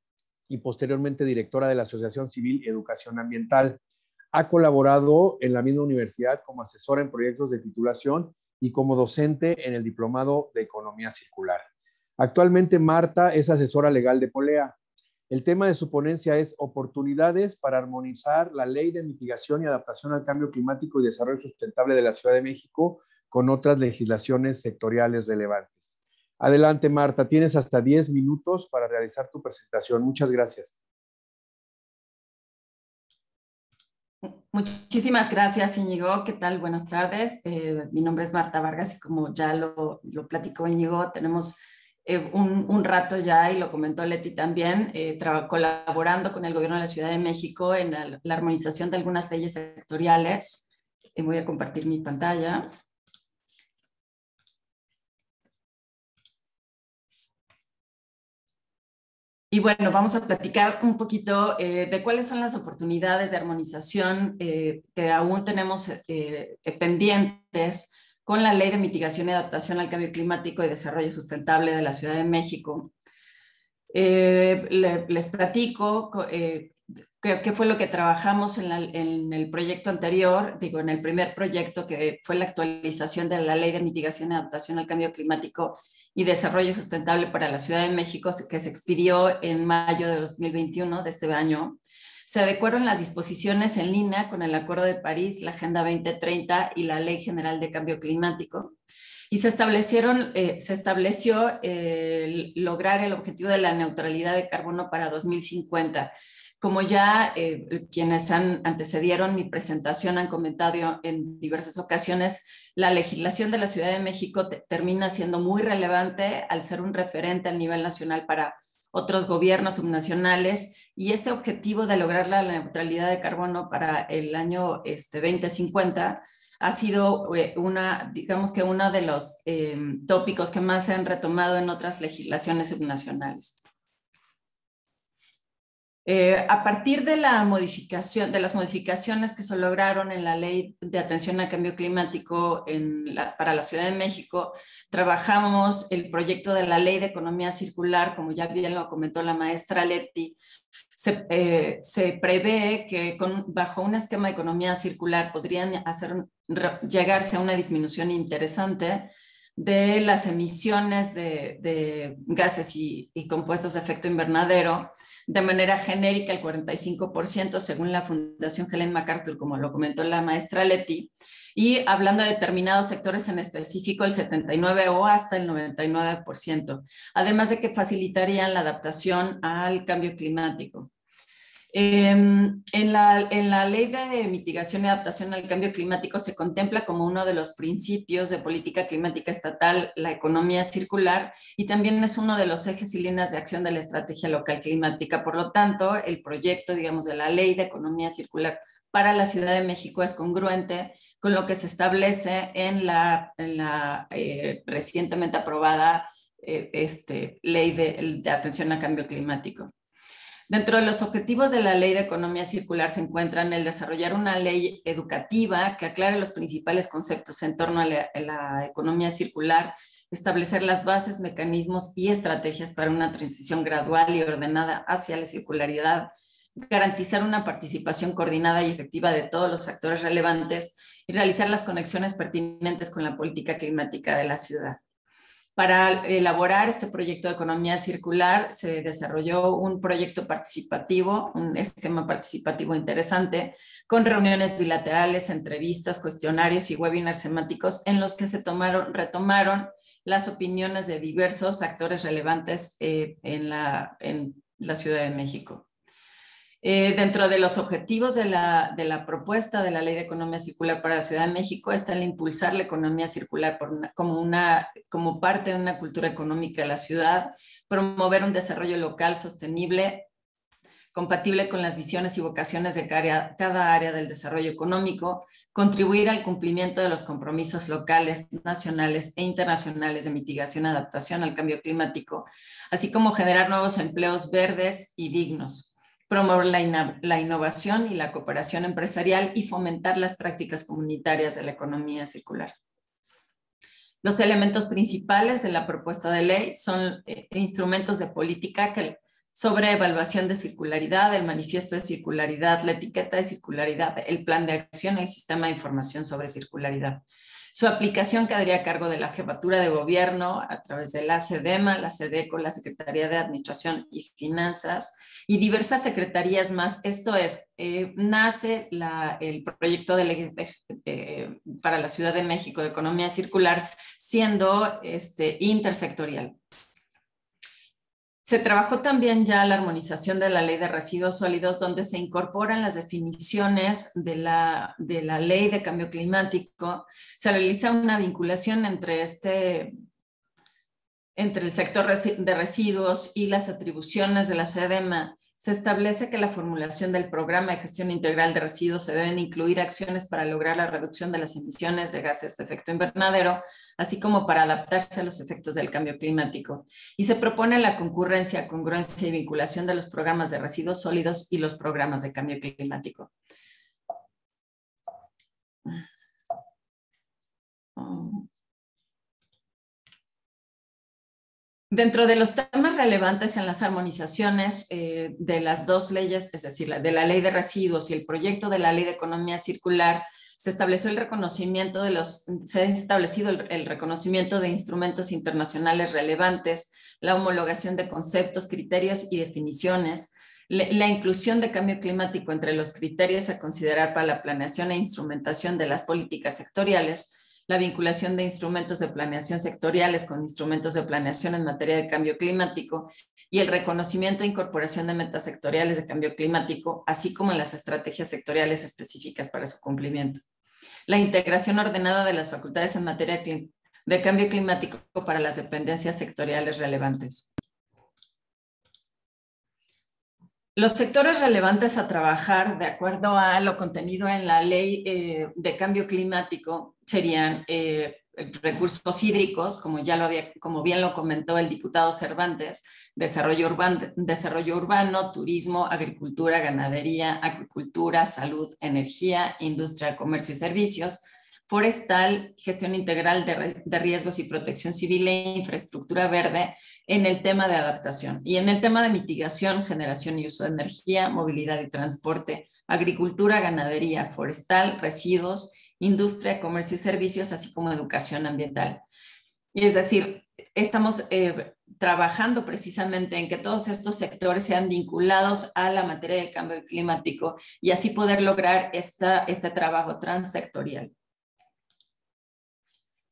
y posteriormente directora de la Asociación Civil Educación Ambiental. Ha colaborado en la misma universidad como asesora en proyectos de titulación y como docente en el Diplomado de Economía Circular. Actualmente Marta es asesora legal de Polea, el tema de su ponencia es oportunidades para armonizar la ley de mitigación y adaptación al cambio climático y desarrollo sustentable de la Ciudad de México con otras legislaciones sectoriales relevantes. Adelante, Marta, tienes hasta 10 minutos para realizar tu presentación. Muchas gracias. Muchísimas gracias, Íñigo. ¿Qué tal? Buenas tardes. Eh, mi nombre es Marta Vargas y como ya lo, lo platicó Íñigo, tenemos eh, un, rato ya, y lo comentó Leti también, eh, colaborando con el gobierno de la Ciudad de México en la, armonización de algunas leyes sectoriales. Eh, voy a compartir mi pantalla. Y bueno, vamos a platicar un poquito de cuáles son las oportunidades de armonización que aún tenemos pendientes con la Ley de Mitigación y Adaptación al Cambio Climático y Desarrollo Sustentable de la Ciudad de México. Eh, les platico eh, qué, fue lo que trabajamos en, el proyecto anterior, digo, en el primer proyecto que fue la actualización de la Ley de Mitigación y Adaptación al Cambio Climático y Desarrollo Sustentable para la Ciudad de México, que se expidió en mayo de 2021 de este año se adecuaron las disposiciones en línea con el Acuerdo de París, la Agenda 2030 y la Ley General de Cambio Climático. Y se, establecieron, eh, se estableció lograr el objetivo de la neutralidad de carbono para 2050. Como ya eh, quienes han antecedieron mi presentación han comentado en diversas ocasiones, la legislación de la Ciudad de México termina siendo muy relevante al ser un referente a nivel nacional para otros gobiernos subnacionales y este objetivo de lograr la neutralidad de carbono para el año este, 2050 ha sido eh, una, digamos que uno de los eh, tópicos que más se han retomado en otras legislaciones subnacionales. Eh, a partir de la modificación, de las modificaciones que se lograron en la ley de atención al cambio climático para la Ciudad de México, trabajamos el proyecto de la ley de economía circular, como ya bien lo comentó la maestra Leti. Se, eh, prevé que bajo un esquema de economía circular podrían hacer, llegarse a una disminución interesante de las emisiones de, gases y, compuestos de efecto invernadero de manera genérica el 45% según la Fundación Helen MacArthur, como lo comentó la maestra Leti, y hablando de determinados sectores en específico el 79 o hasta el 99%, además de que facilitarían la adaptación al cambio climático. Em, en, la, en, la, ley de mitigación y adaptación al cambio climático se contempla como uno de los principios de política climática estatal la economía circular y también es uno de los ejes y líneas de acción de la estrategia local climática. Por lo tanto, el proyecto, digamos, de la ley de economía circular para la Ciudad de México es congruente con lo que se establece en la, eh, recientemente aprobada eh, este, ley de atención al cambio climático. Dentro de los objetivos de la Ley de Economía Circular se encuentran el desarrollar una ley educativa que aclare los principales conceptos en torno a la, economía circular, establecer las bases, mecanismos y estrategias para una transición gradual y ordenada hacia la circularidad, garantizar una participación coordinada y efectiva de todos los actores relevantes y realizar las conexiones pertinentes con la política climática de la ciudad. Para elaborar este proyecto de economía circular se desarrolló un proyecto participativo, un esquema participativo interesante, con reuniones bilaterales, entrevistas, cuestionarios y webinars semánticos en los que se tomaron, retomaron las opiniones de diversos actores relevantes eh, en la Ciudad de México. Eh, dentro de los objetivos de la, de la, propuesta de la Ley de Economía Circular para la Ciudad de México está el impulsar la economía circular como, una, como parte de una cultura económica de la ciudad, promover un desarrollo local sostenible, compatible con las visiones y vocaciones de cada, cada área del desarrollo económico, contribuir al cumplimiento de los compromisos locales, nacionales e internacionales de mitigación y adaptación al cambio climático, así como generar nuevos empleos verdes y dignos promover la, innovación y la cooperación empresarial y fomentar las prácticas comunitarias de la economía circular. Los elementos principales de la propuesta de ley son eh, instrumentos de política que, sobre evaluación de circularidad, el manifiesto de circularidad, la etiqueta de circularidad, el plan de acción el sistema de información sobre circularidad. Su aplicación quedaría a cargo de la Jefatura de Gobierno a través de la SEDEMA, la SEDECO, la Secretaría de Administración y Finanzas, y diversas secretarías más. Esto es, eh, nace el proyecto de para la Ciudad de México de Economía Circular siendo este, intersectorial. Se trabajó también ya la armonización de la ley de residuos sólidos, donde se incorporan las definiciones de la, de la ley de cambio climático. Se realiza una vinculación entre este entre el sector de residuos y las atribuciones de la SEDEMA, se establece que la formulación del programa de gestión integral de residuos se deben incluir acciones para lograr la reducción de las emisiones de gases de efecto invernadero, así como para adaptarse a los efectos del cambio climático. Y se propone la concurrencia, congruencia y vinculación de los programas de residuos sólidos y los programas de cambio climático. Dentro de los temas relevantes en las armonizaciones eh, de las dos leyes, es decir, la de la ley de residuos y el proyecto de la ley de economía circular, se estableció el reconocimiento de los, se ha establecido el, reconocimiento de instrumentos internacionales relevantes, la homologación de conceptos, criterios y definiciones, la inclusión de cambio climático entre los criterios a considerar para la planeación e instrumentación de las políticas sectoriales, la vinculación de instrumentos de planeación sectoriales con instrumentos de planeación en materia de cambio climático y el reconocimiento e incorporación de metas sectoriales de cambio climático, así como las estrategias sectoriales específicas para su cumplimiento. La integración ordenada de las facultades en materia de cambio climático para las dependencias sectoriales relevantes. Los sectores relevantes a trabajar, de acuerdo a lo contenido en la ley eh, de cambio climático, serían eh, recursos hídricos, como ya lo había, como bien lo comentó el diputado Cervantes, desarrollo urbano, desarrollo urbano, turismo, agricultura, ganadería, acuicultura, salud, energía, industria, comercio y servicios, forestal, gestión integral de, riesgos y protección civil e infraestructura verde en el tema de adaptación y en el tema de mitigación, generación y uso de energía, movilidad y transporte, agricultura, ganadería, forestal, residuos, industria, comercio y servicios, así como educación ambiental. Y es decir, estamos eh, trabajando precisamente en que todos estos sectores sean vinculados a la materia del cambio climático y así poder lograr esta, este trabajo transsectorial.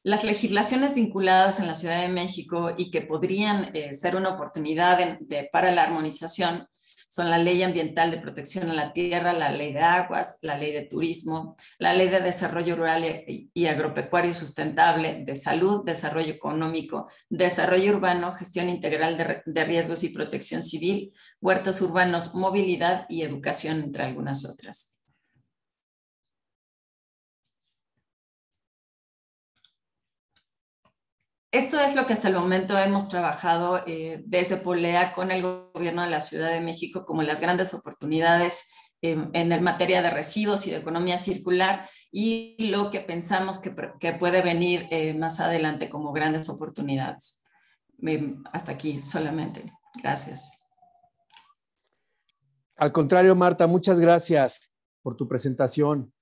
Las legislaciones vinculadas en la Ciudad de México y que podrían eh, ser una oportunidad para la armonización son la Ley Ambiental de Protección a la Tierra, la Ley de Aguas, la Ley de Turismo, la Ley de Desarrollo Rural y Agropecuario Sustentable, de Salud, Desarrollo Económico, Desarrollo Urbano, Gestión Integral de, de Riesgos y Protección Civil, Huertos Urbanos, Movilidad y Educación, entre algunas otras. Esto es lo que hasta el momento hemos trabajado eh, desde Polea con el gobierno de la Ciudad de México como las grandes oportunidades en el materia de residuos y de economía circular y lo que pensamos que, puede venir eh, más adelante como grandes oportunidades. hasta aquí solamente. Gracias. Al contrario, Marta, muchas gracias por tu presentación.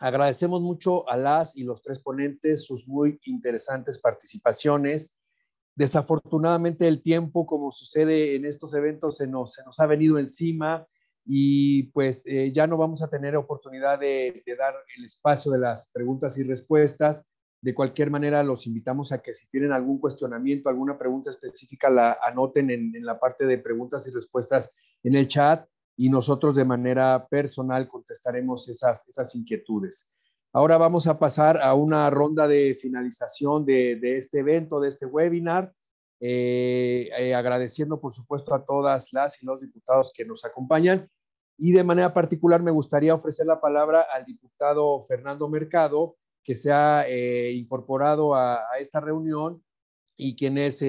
Agradecemos mucho a las y los tres ponentes sus muy interesantes participaciones. Desafortunadamente el tiempo, como sucede en estos eventos, se nos, se nos ha venido encima y pues eh, ya no vamos a tener oportunidad de, dar el espacio de las preguntas y respuestas. De cualquier manera, los invitamos a que si tienen algún cuestionamiento, alguna pregunta específica, la anoten en, en la parte de preguntas y respuestas en el chat y nosotros de manera personal contestaremos esas, esas inquietudes. Ahora vamos a pasar a una ronda de finalización de, de este evento, de este webinar, eh, eh, agradeciendo por supuesto a todas las y los diputados que nos acompañan y de manera particular me gustaría ofrecer la palabra al diputado Fernando Mercado, que se ha eh, incorporado a, a, esta reunión y quien es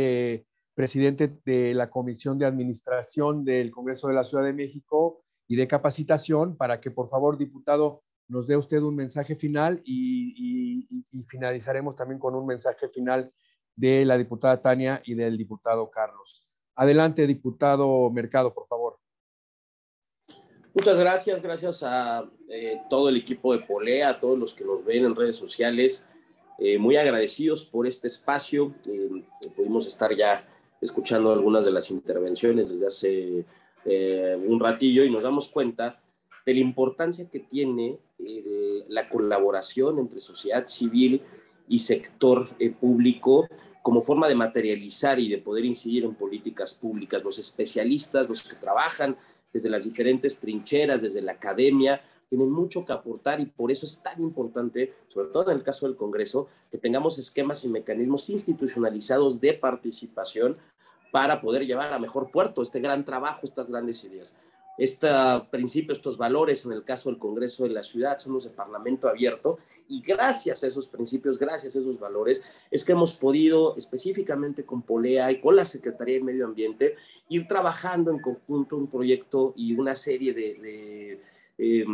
presidente de la Comisión de Administración del Congreso de la Ciudad de México y de capacitación, para que por favor, diputado, nos dé usted un mensaje final y, finalizaremos también con un mensaje final de la diputada Tania y del diputado Carlos. Adelante, diputado Mercado, por favor. Muchas gracias, gracias a eh, todo el equipo de Polea, a todos los que nos ven en redes sociales. Eh, muy agradecidos por este espacio. Eh, pudimos estar ya escuchando algunas de las intervenciones desde hace eh, un ratillo y nos damos cuenta de la importancia que tiene la colaboración entre sociedad civil y sector eh, público como forma de materializar y de poder incidir en políticas públicas. Los especialistas, los que trabajan desde las diferentes trincheras, desde la academia, tienen mucho que aportar y por eso es tan importante, sobre todo en el caso del Congreso, que tengamos esquemas y mecanismos institucionalizados de participación para poder llevar a mejor puerto este gran trabajo, estas grandes ideas. Este principio, estos valores en el caso del Congreso de la Ciudad son los de Parlamento abierto y gracias a esos principios, gracias a esos valores, es que hemos podido específicamente con Polea y con la Secretaría de Medio Ambiente ir trabajando en conjunto un proyecto y una serie de, eh,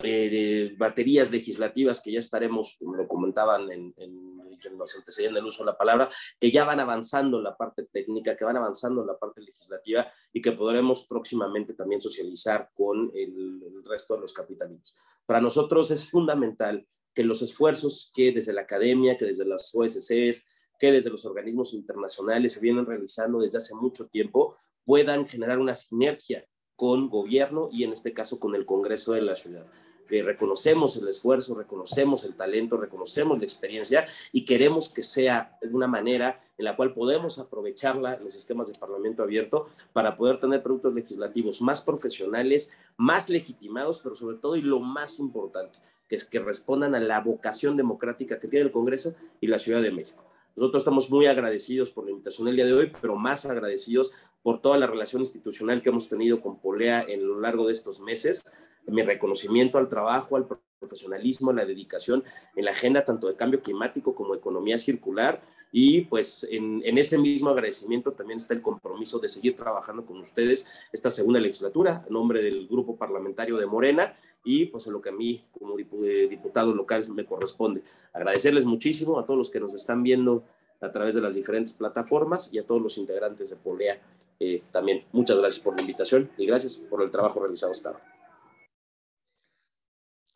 eh, baterías legislativas que ya estaremos, como lo comentaban en, en que nos antecedían el uso de la palabra, que ya van avanzando en la parte técnica, que van avanzando en la parte legislativa y que podremos próximamente también socializar con el, el resto de los capitalinos. Para nosotros es fundamental que los esfuerzos que desde la academia, que desde las OSCs, que desde los organismos internacionales se vienen realizando desde hace mucho tiempo, puedan generar una sinergia con gobierno y en este caso con el Congreso de la Ciudad reconocemos el esfuerzo, reconocemos el talento, reconocemos la experiencia y queremos que sea de una manera en la cual podemos aprovecharla en los esquemas de Parlamento abierto para poder tener productos legislativos más profesionales, más legitimados, pero sobre todo y lo más importante, que es que respondan a la vocación democrática que tiene el Congreso y la Ciudad de México. Nosotros estamos muy agradecidos por la invitación el día de hoy, pero más agradecidos por toda la relación institucional que hemos tenido con Polea en lo largo de estos meses mi reconocimiento al trabajo, al profesionalismo, a la dedicación en la agenda tanto de cambio climático como economía circular. Y pues en, ese mismo agradecimiento también está el compromiso de seguir trabajando con ustedes esta segunda legislatura a nombre del grupo parlamentario de Morena y pues en lo que a mí como eh, diputado local me corresponde. Agradecerles muchísimo a todos los que nos están viendo a través de las diferentes plataformas y a todos los integrantes de Polea eh, también. Muchas gracias por la invitación y gracias por el trabajo realizado hasta ahora.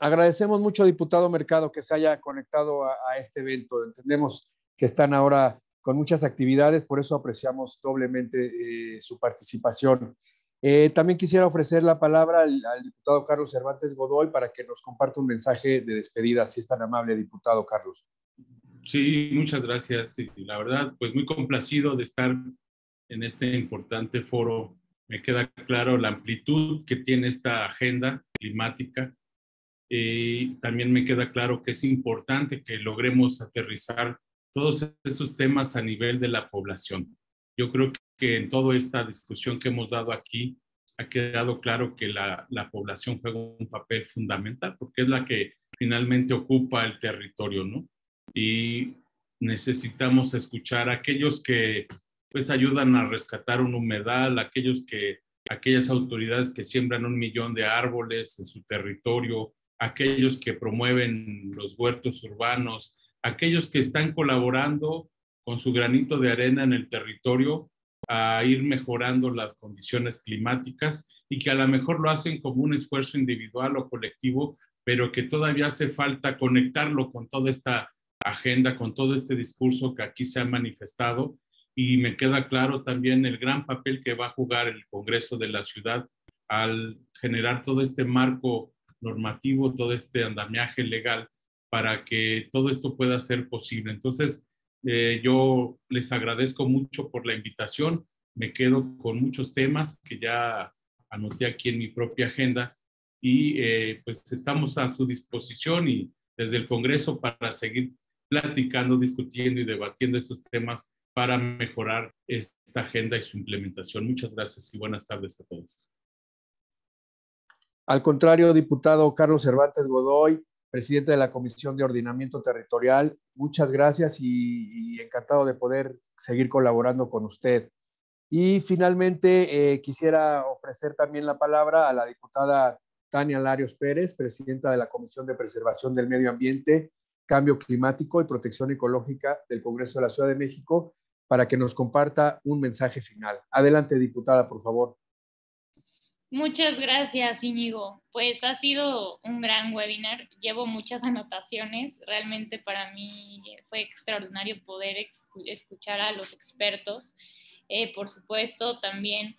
Agradecemos mucho, diputado Mercado, que se haya conectado a, este evento. Entendemos que están ahora con muchas actividades, por eso apreciamos doblemente eh, su participación. Eh, también quisiera ofrecer la palabra al, diputado Carlos Cervantes Godoy para que nos comparta un mensaje de despedida, si es tan amable, diputado Carlos. Sí, muchas gracias. la verdad, pues muy complacido de estar en este importante foro me queda claro la amplitud que tiene esta agenda climática y también me queda claro que es importante que logremos aterrizar todos estos temas a nivel de la población. Yo creo que en toda esta discusión que hemos dado aquí ha quedado claro que la, la población juega un papel fundamental porque es la que finalmente ocupa el territorio, ¿no? Y necesitamos escuchar a aquellos que pues ayudan a rescatar un humedal, aquellos que, aquellas autoridades que siembran un millón de árboles en su territorio, aquellos que promueven los huertos urbanos, aquellos que están colaborando con su granito de arena en el territorio a ir mejorando las condiciones climáticas y que a lo mejor lo hacen como un esfuerzo individual o colectivo, pero que todavía hace falta conectarlo con toda esta agenda, con todo este discurso que aquí se ha manifestado. Y me queda claro también el gran papel que va a jugar el Congreso de la Ciudad al generar todo este marco normativo, todo este andamiaje legal para que todo esto pueda ser posible. Entonces, eh, yo les agradezco mucho por la invitación. Me quedo con muchos temas que ya anoté aquí en mi propia agenda y eh, pues estamos a su disposición y desde el Congreso para seguir platicando, discutiendo y debatiendo estos temas para mejorar esta agenda y su implementación. Muchas gracias y buenas tardes a todos. Al contrario, diputado Carlos Cervantes Godoy, presidente de la Comisión de Ordenamiento Territorial, muchas gracias y, encantado de poder seguir colaborando con usted. Y finalmente eh, quisiera ofrecer también la palabra a la diputada Tania Larios Pérez, presidenta de la Comisión de Preservación del Medio Ambiente, Cambio Climático y Protección Ecológica del Congreso de la Ciudad de México, para que nos comparta un mensaje final. Adelante, diputada, por favor. Muchas gracias, Íñigo. Pues ha sido un gran webinar. Llevo muchas anotaciones. Realmente para mí fue extraordinario poder escuchar a los expertos. Eh, por supuesto, también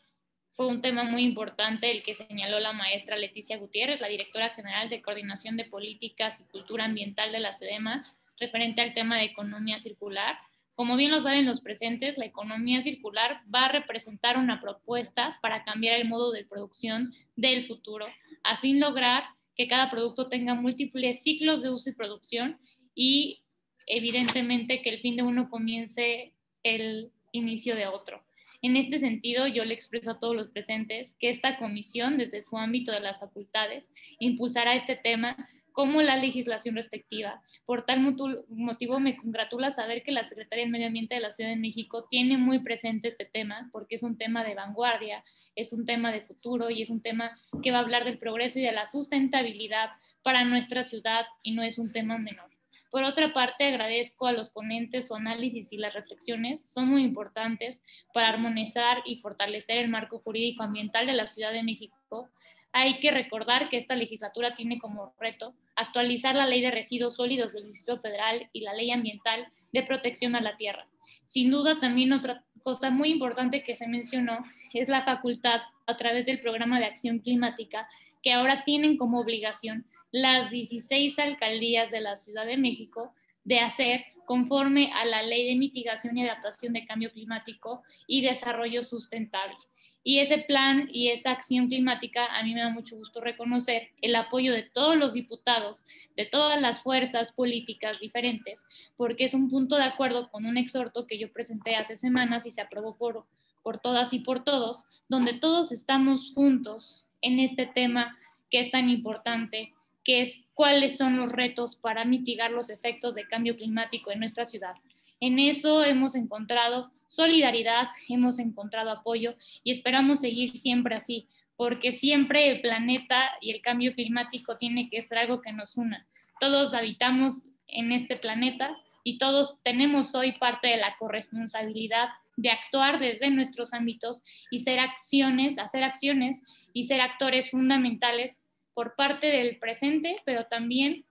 fue un tema muy importante el que señaló la maestra Leticia Gutiérrez, la directora general de Coordinación de Políticas y Cultura Ambiental de la SEDEMA, referente al tema de economía circular. Como bien lo saben los presentes, la economía circular va a representar una propuesta para cambiar el modo de producción del futuro, a fin de lograr que cada producto tenga múltiples ciclos de uso y producción y evidentemente que el fin de uno comience el inicio de otro. En este sentido, yo le expreso a todos los presentes que esta comisión, desde su ámbito de las facultades, impulsará este tema como la legislación respectiva. Por tal motivo, me congratula saber que la Secretaría del Medio Ambiente de la Ciudad de México tiene muy presente este tema, porque es un tema de vanguardia, es un tema de futuro y es un tema que va a hablar del progreso y de la sustentabilidad para nuestra ciudad y no es un tema menor. Por otra parte, agradezco a los ponentes su análisis y las reflexiones. Son muy importantes para armonizar y fortalecer el marco jurídico ambiental de la Ciudad de México hay que recordar que esta legislatura tiene como reto actualizar la ley de residuos sólidos del Distrito Federal y la ley ambiental de protección a la tierra. Sin duda, también otra cosa muy importante que se mencionó es la facultad a través del programa de acción climática que ahora tienen como obligación las 16 alcaldías de la Ciudad de México de hacer conforme a la ley de mitigación y adaptación de cambio climático y desarrollo sustentable. Y ese plan y esa acción climática, a mí me da mucho gusto reconocer el apoyo de todos los diputados, de todas las fuerzas políticas diferentes, porque es un punto de acuerdo con un exhorto que yo presenté hace semanas y se aprobó por, por todas y por todos, donde todos estamos juntos en este tema que es tan importante, que es cuáles son los retos para mitigar los efectos de cambio climático en nuestra ciudad. En eso hemos encontrado solidaridad, hemos encontrado apoyo y esperamos seguir siempre así, porque siempre el planeta y el cambio climático tiene que ser algo que nos una. Todos habitamos en este planeta y todos tenemos hoy parte de la corresponsabilidad de actuar desde nuestros ámbitos y ser acciones, hacer acciones y ser actores fundamentales por parte del presente, pero también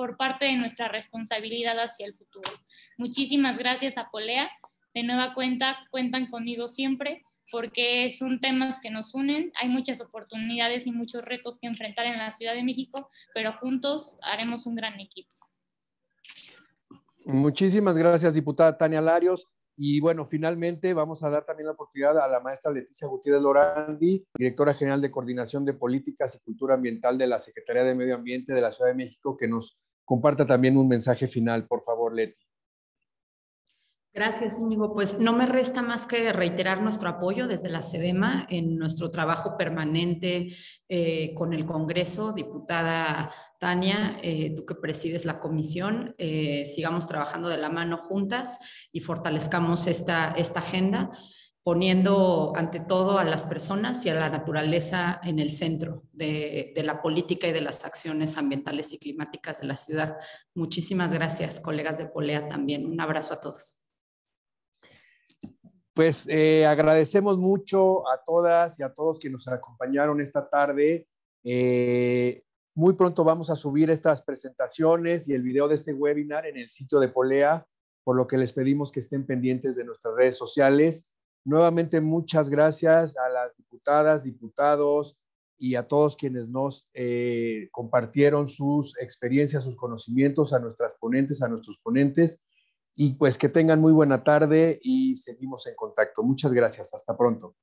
por parte de nuestra responsabilidad hacia el futuro. Muchísimas gracias a Polea de nueva cuenta cuentan conmigo siempre porque son temas que nos unen, hay muchas oportunidades y muchos retos que enfrentar en la Ciudad de México, pero juntos haremos un gran equipo. Muchísimas gracias, diputada Tania Larios. Y bueno, finalmente vamos a dar también la oportunidad a la maestra Leticia Gutiérrez Lorandi, directora general de Coordinación de Políticas y Cultura Ambiental de la Secretaría de Medio Ambiente de la Ciudad de México, que nos comparta también un mensaje final. Por favor, Leti. Gracias, Íñigo. Pues no me resta más que reiterar nuestro apoyo desde la SEDEMA en nuestro trabajo permanente eh, con el Congreso. Diputada Tania, eh, tú que presides la comisión, eh, sigamos trabajando de la mano juntas y fortalezcamos esta, esta agenda poniendo ante todo a las personas y a la naturaleza en el centro de, de, la política y de las acciones ambientales y climáticas de la ciudad. Muchísimas gracias, colegas de Polea también. Un abrazo a todos. Pues eh, agradecemos mucho a todas y a todos que nos acompañaron esta tarde. Eh, muy pronto vamos a subir estas presentaciones y el video de este webinar en el sitio de Polea, por lo que les pedimos que estén pendientes de nuestras redes sociales. Nuevamente, muchas gracias a las diputadas, diputados y a todos quienes nos eh, compartieron sus experiencias, sus conocimientos, a nuestras ponentes, a nuestros ponentes. Y pues que tengan muy buena tarde y seguimos en contacto. Muchas gracias. Hasta pronto.